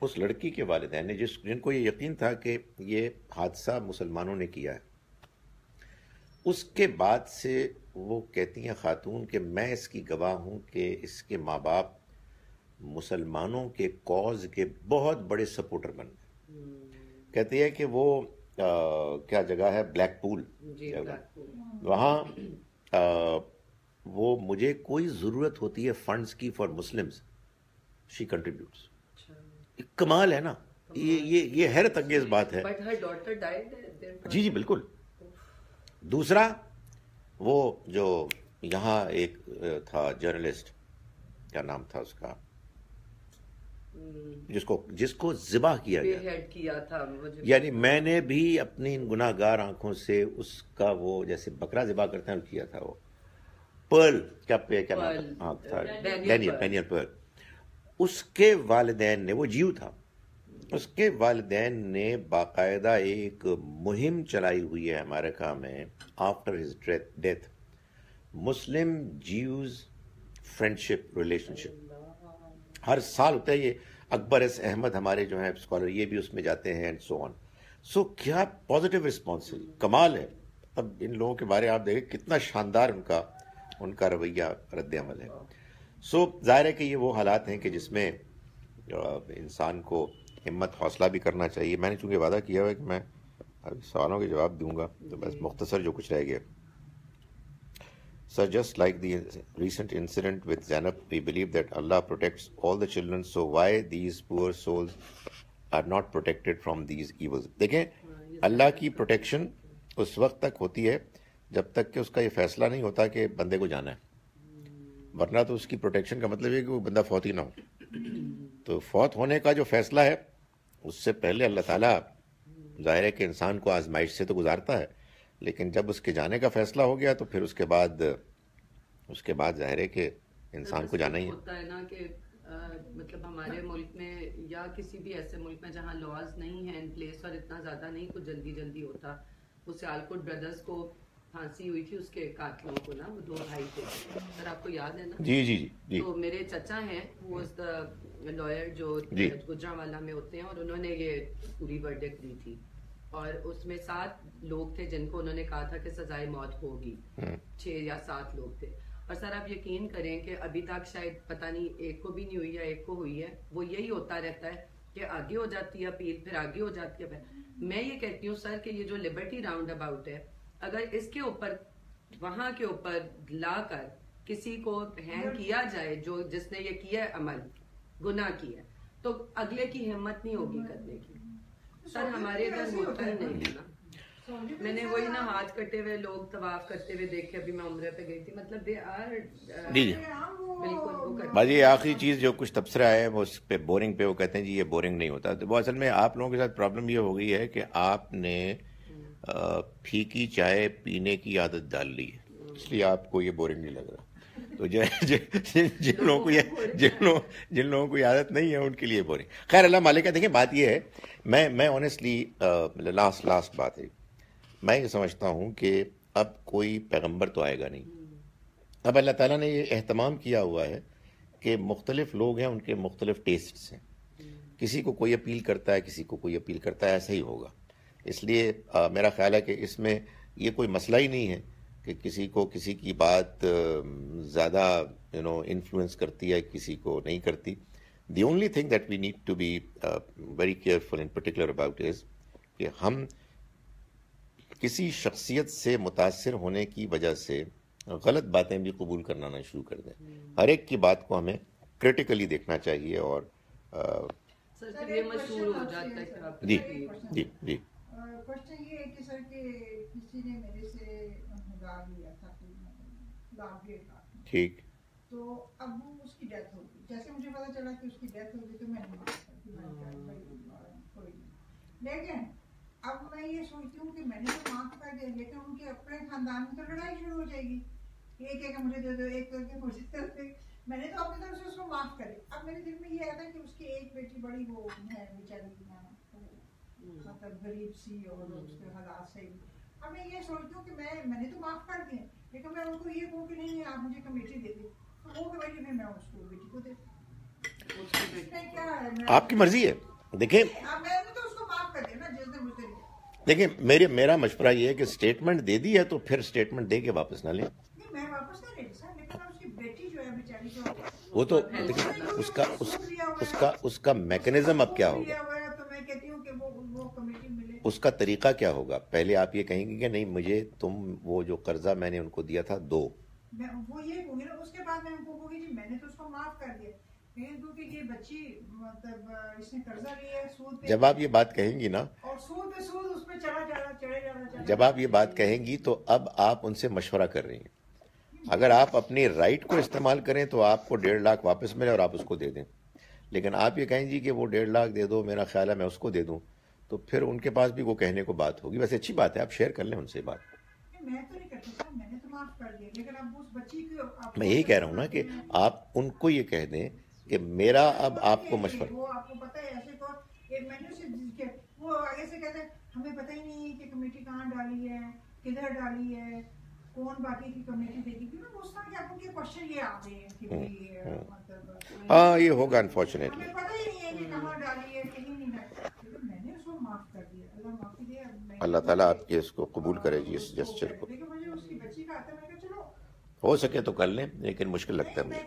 Speaker 1: اس لڑکی کے والدین نے جس جن کو یہ یقین تھا کہ یہ حادثہ مسلمانوں نے کیا ہے اس کے بعد سے وہ کہتی ہیں خاتون کہ میں اس کی گواہ ہوں کہ اس کے ماں باپ مسلمانوں کے کوز کے بہت بڑے سپورٹر بن گئے۔ کہتی ہے کہ وہ کیا جگہ ہے؟ بلیک پول
Speaker 2: جی
Speaker 1: جگہ وہاں وہ مجھے کوئی ضرورت ہوتی ہے فنڈز کی فار مسلمز۔ She contributes. کمال ہے نا۔ یہ یہ حیرت انگیز بات ہے۔ جی جی بالکل۔ دوسرا وہ جو یہاں ایک تھا جرنلسٹ کیا نام تھا اس کا؟ جس کو جس کو ذبح کیا گیا۔
Speaker 2: کیا تھا
Speaker 1: یعنی میں نے بھی اپنی ان گناہ گار آنکھوں سے اس کا وہ جیسے بکرا ذبح کرتے ہیں کیا تھا وہ۔ پرل کیا پہ کیا نام. تھا؟ ڈینیل. ڈینیل پرل اس کے والدین نے وہ جیو تھا۔ اس کے والدین نے باقاعدہ ایک مہم چلائی ہوئی ہے امریکہ میں after his death Muslim Jews friendship relationship. ہر سال ہوتا ہے یہ۔ اکبر ایس احمد ہمارے جو ہیں اسکالر یہ بھی اس میں جاتے ہیں اینڈ سو آن سو کیا پازیٹیو رسپانس ہے؟ کمال ہے. اب ان لوگوں کے بارے آپ دیکھیں کتنا شاندار ان کا ان کا رویہ رد عمل ہے. سو ظاہر ہے کہ یہ وہ حالات ہیں کہ جس میں انسان کو ہمت حوصلہ بھی کرنا چاہیے. میں نے چونکہ وعدہ کیا ہوا ہے کہ میں سوالوں کے جواب دوں گا تو بس مختصر جو کچھ رہ گیا. Sir, just like the recent incident with Zainab, we believe that Allah protects all the children. So why these poor souls are not protected from these evils? دیکھیں اللہ کی پروٹیکشن اس وقت تک ہوتی ہے جب تک کہ اس کا یہ فیصلہ نہیں ہوتا کہ بندے کو جانا ہے ورنہ تو اس کی پروٹیکشن کا مطلب یہ کہ وہ بندہ فوت ہی نہ ہو تو فوت ہونے کا جو فیصلہ ہے اس سے پہلے اللہ تعالیٰ ظاہر ہے کہ انسان کو آزمائش سے تو گزارتا ہے لیکن جب اس کے جانے کا فیصلہ ہو گیا تو پھر اس کے بعد اس کے بعد ظاہر ہے کہ انسان کو جانا ہی
Speaker 2: ہوتا ہے نا کہ مطلب ہمارے ملک میں یا کسی بھی ایسے ملک میں جہاں لاز نہیں ہے ان پلیس اور اتنا زیادہ نہیں کچھ جلدی جلدی ہوتا۔ وہ سیالکوٹ بردرز کو پھانسی ہوئی تھی اس کے قاتلوں کو نا وہ دو بھائی تھے۔ سر آپ کو یاد ہے نا؟
Speaker 1: جی جی جی جی۔
Speaker 2: تو میرے چچا ہیں وہ از دا لائر جو
Speaker 1: جی۔
Speaker 2: گجرا والا میں ہوتے ہیں اور انہوں نے یہ پوری ورڈکٹ دی تھی۔ اور اس میں سات لوگ تھے جن کو انہوں نے کہا تھا کہ سزائے موت ہوگی۔ چھ یا سات لوگ تھے۔ اور سر آپ یقین کریں کہ ابھی تک شاید پتہ نہیں ایک کو بھی نہیں ہوئی یا ایک کو ہوئی ہے وہ یہی ہوتا رہتا ہے کہ آگے ہو جاتی ہے اپیل پھر آگے ہو جاتی ہے۔ میں یہ کہتی ہوں سر کہ یہ جو لبرٹی راؤنڈ اباؤٹ ہے اگر اس کے اوپر وہاں کے اوپر لا کر کسی کو ہینگ کیا جائے جو جس نے یہ کیا ہے عمل گناہ کیا تو اگلے کی ہمت نہیں ہوگی کرنے کی۔ سر ہمارے ادھر ہوتا ہی نہیں ہے نا۔ میں نے وہی نا ہاتھ کٹے ہوئے لوگ طواف کرتے ہوئے دیکھے ابھی میں عمرے پہ گئی تھی۔ مطلب دے آر
Speaker 1: جی جی۔
Speaker 2: بالکل
Speaker 1: باجی یہ آخری چیز جو کچھ تبصرہ ہے وہ اس پہ بورنگ پہ وہ کہتے ہیں جی یہ بورنگ نہیں ہوتا۔ تو وہ اصل میں آپ لوگوں کے ساتھ پرابلم یہ ہو گئی ہے کہ آپ نے پھیکی چائے پینے کی عادت ڈال لی ہے۔ اس لیے آپ کو یہ بورنگ نہیں لگ رہا۔ تو جن لوگوں کو یہ جن لوگوں جن لوگوں کو عادت نہیں ہے، ان کے لیے بورنگ خیر، اللہ مالک دیکھیں، بات یہ ہے، میں میں آنیسٹلی لاسٹ لاسٹ بات ہے۔ میں یہ سمجھتا ہوں کہ اب کوئی پیغمبر تو آئے گا نہیں۔ اب اللہ تعالیٰ نے یہ اہتمام کیا ہوا ہے کہ مختلف لوگ ہیں، ان کے مختلف ٹیسٹس ہیں۔ کسی کو کوئی اپیل کرتا ہے، کسی کو کوئی اپیل کرتا ہے، ایسا ہی ہوگا۔ اس لیے میرا خیال ہے کہ اس میں یہ کوئی مسئلہ ہی نہیں ہے۔ کہ کسی کو کسی کی بات زیادہ یو نو انفلوئنس کرتی ہے کسی کو نہیں کرتی۔ The only thing that we need to be very careful in particular about is کہ ہم کسی شخصیت سے متاثر ہونے کی وجہ سے غلط باتیں بھی قبول کرنا نہ شروع کر دیں۔ ہر ایک کی بات کو ہمیں کریٹیکلی دیکھنا چاہیے اور جی جی جی۔
Speaker 7: کوشچن یہ ہے کہ سر کہ کسی نے میرے سے گار لیا تھا
Speaker 1: ٹھیک۔
Speaker 7: تو اب وہ اس کی ڈیتھ ہو گئی۔ جیسے مجھے پتا چلا کہ اس کی ڈیتھ ہو گئی تو میں نے لیکن اب میں یہ سوچتی ہوں کہ میں نے تو معاف کر دیا لیکن ان کے اپنے خاندان میں تو لڑائی شروع ہو جائے گی۔ ایک ایک مجھے دے دو ایک کر کے مجھے طرف سے میں نے تو اپنی طرف سے اس کو معاف کرے اب میرے دل میں یہ آتا کہ اس کی ایک بیٹی بڑی وہ ہے بیچاری مطلب غریب سی اور اس کے حالات سے اب میں یہ سوچتی ہوں کہ میں میں نے تو معاف کر دیا لیکن میں ان کو یہ کہوں کہ نہیں آپ مجھے کمیٹی دے دیں۔ تو وہ کمیٹی میں میں اس کو بیٹی کو دے
Speaker 1: آپ کی مرضی ہے۔ دیکھیں دیکھیں میرے میرا مشورہ یہ ہے کہ اسٹیٹمنٹ دے دی ہے تو پھر اسٹیٹمنٹ دے کے واپس نہ لیں۔ وہ تو اس کا اس کا اس کا میکنزم اب کیا ہوگا؟ اس کا طریقہ کیا ہوگا؟ پہلے آپ یہ کہیں گے کہ نہیں مجھے تم وہ جو قرضہ میں نے ان کو دیا تھا دو۔
Speaker 7: وہ یہ کہوں گی نا اس کے بعد میں ان کو کہوں گی میں نے تو اس کو معاف کر دیا۔ مطلب
Speaker 1: جب آپ یہ بات کہیں گی نا جب آپ یہ بات کہیں گی تو اب آپ ان سے مشورہ کر رہی ہیں۔ اگر آپ اپنی رائٹ کو استعمال کریں تو آپ کو ڈیڑھ لاکھ واپس ملے اور آپ اس کو دے دیں۔ لیکن آپ یہ کہیں جی کہ وہ ڈیڑھ لاکھ دے دو میرا خیال ہے میں اس کو دے دوں۔ تو پھر ان کے پاس بھی وہ کہنے کو بات ہوگی۔ ویسے اچھی بات ہے آپ شیئر کر لیں ان سے بات۔ میں یہی کہہ رہا ہوں نا کہ آپ ان کو یہ کہہ دیں کہ میرا اب آپ کو مشورہ۔
Speaker 7: وہ آپ کو پتہ ہے ایسے کو ایک مہینے سے وہ آگے سے کہتے ہیں ہمیں پتہ ہی نہیں کہ کمیٹی کہاں ڈالی ہے کدھر ڈالی ہے کون باقی کی کمیٹی دے گی کیونکہ اس طرح کے آپ کے کوشچن یہ آ رہے ہیں کہ
Speaker 1: ہاں یہ ہوگا انفارچونیٹلی
Speaker 7: ہمیں پتہ ہی نہیں ہے کہ کہاں ڈالی ہے کہیں نہیں ڈالی میں نے اس کو معاف کر دیا اللہ معافی دے
Speaker 1: اللہ تعالیٰ آپ کے اس کو قبول کرے جی اس جسچر کو۔ ہو سکے تو کر لیں لیکن مشکل لگتا ہے مجھے۔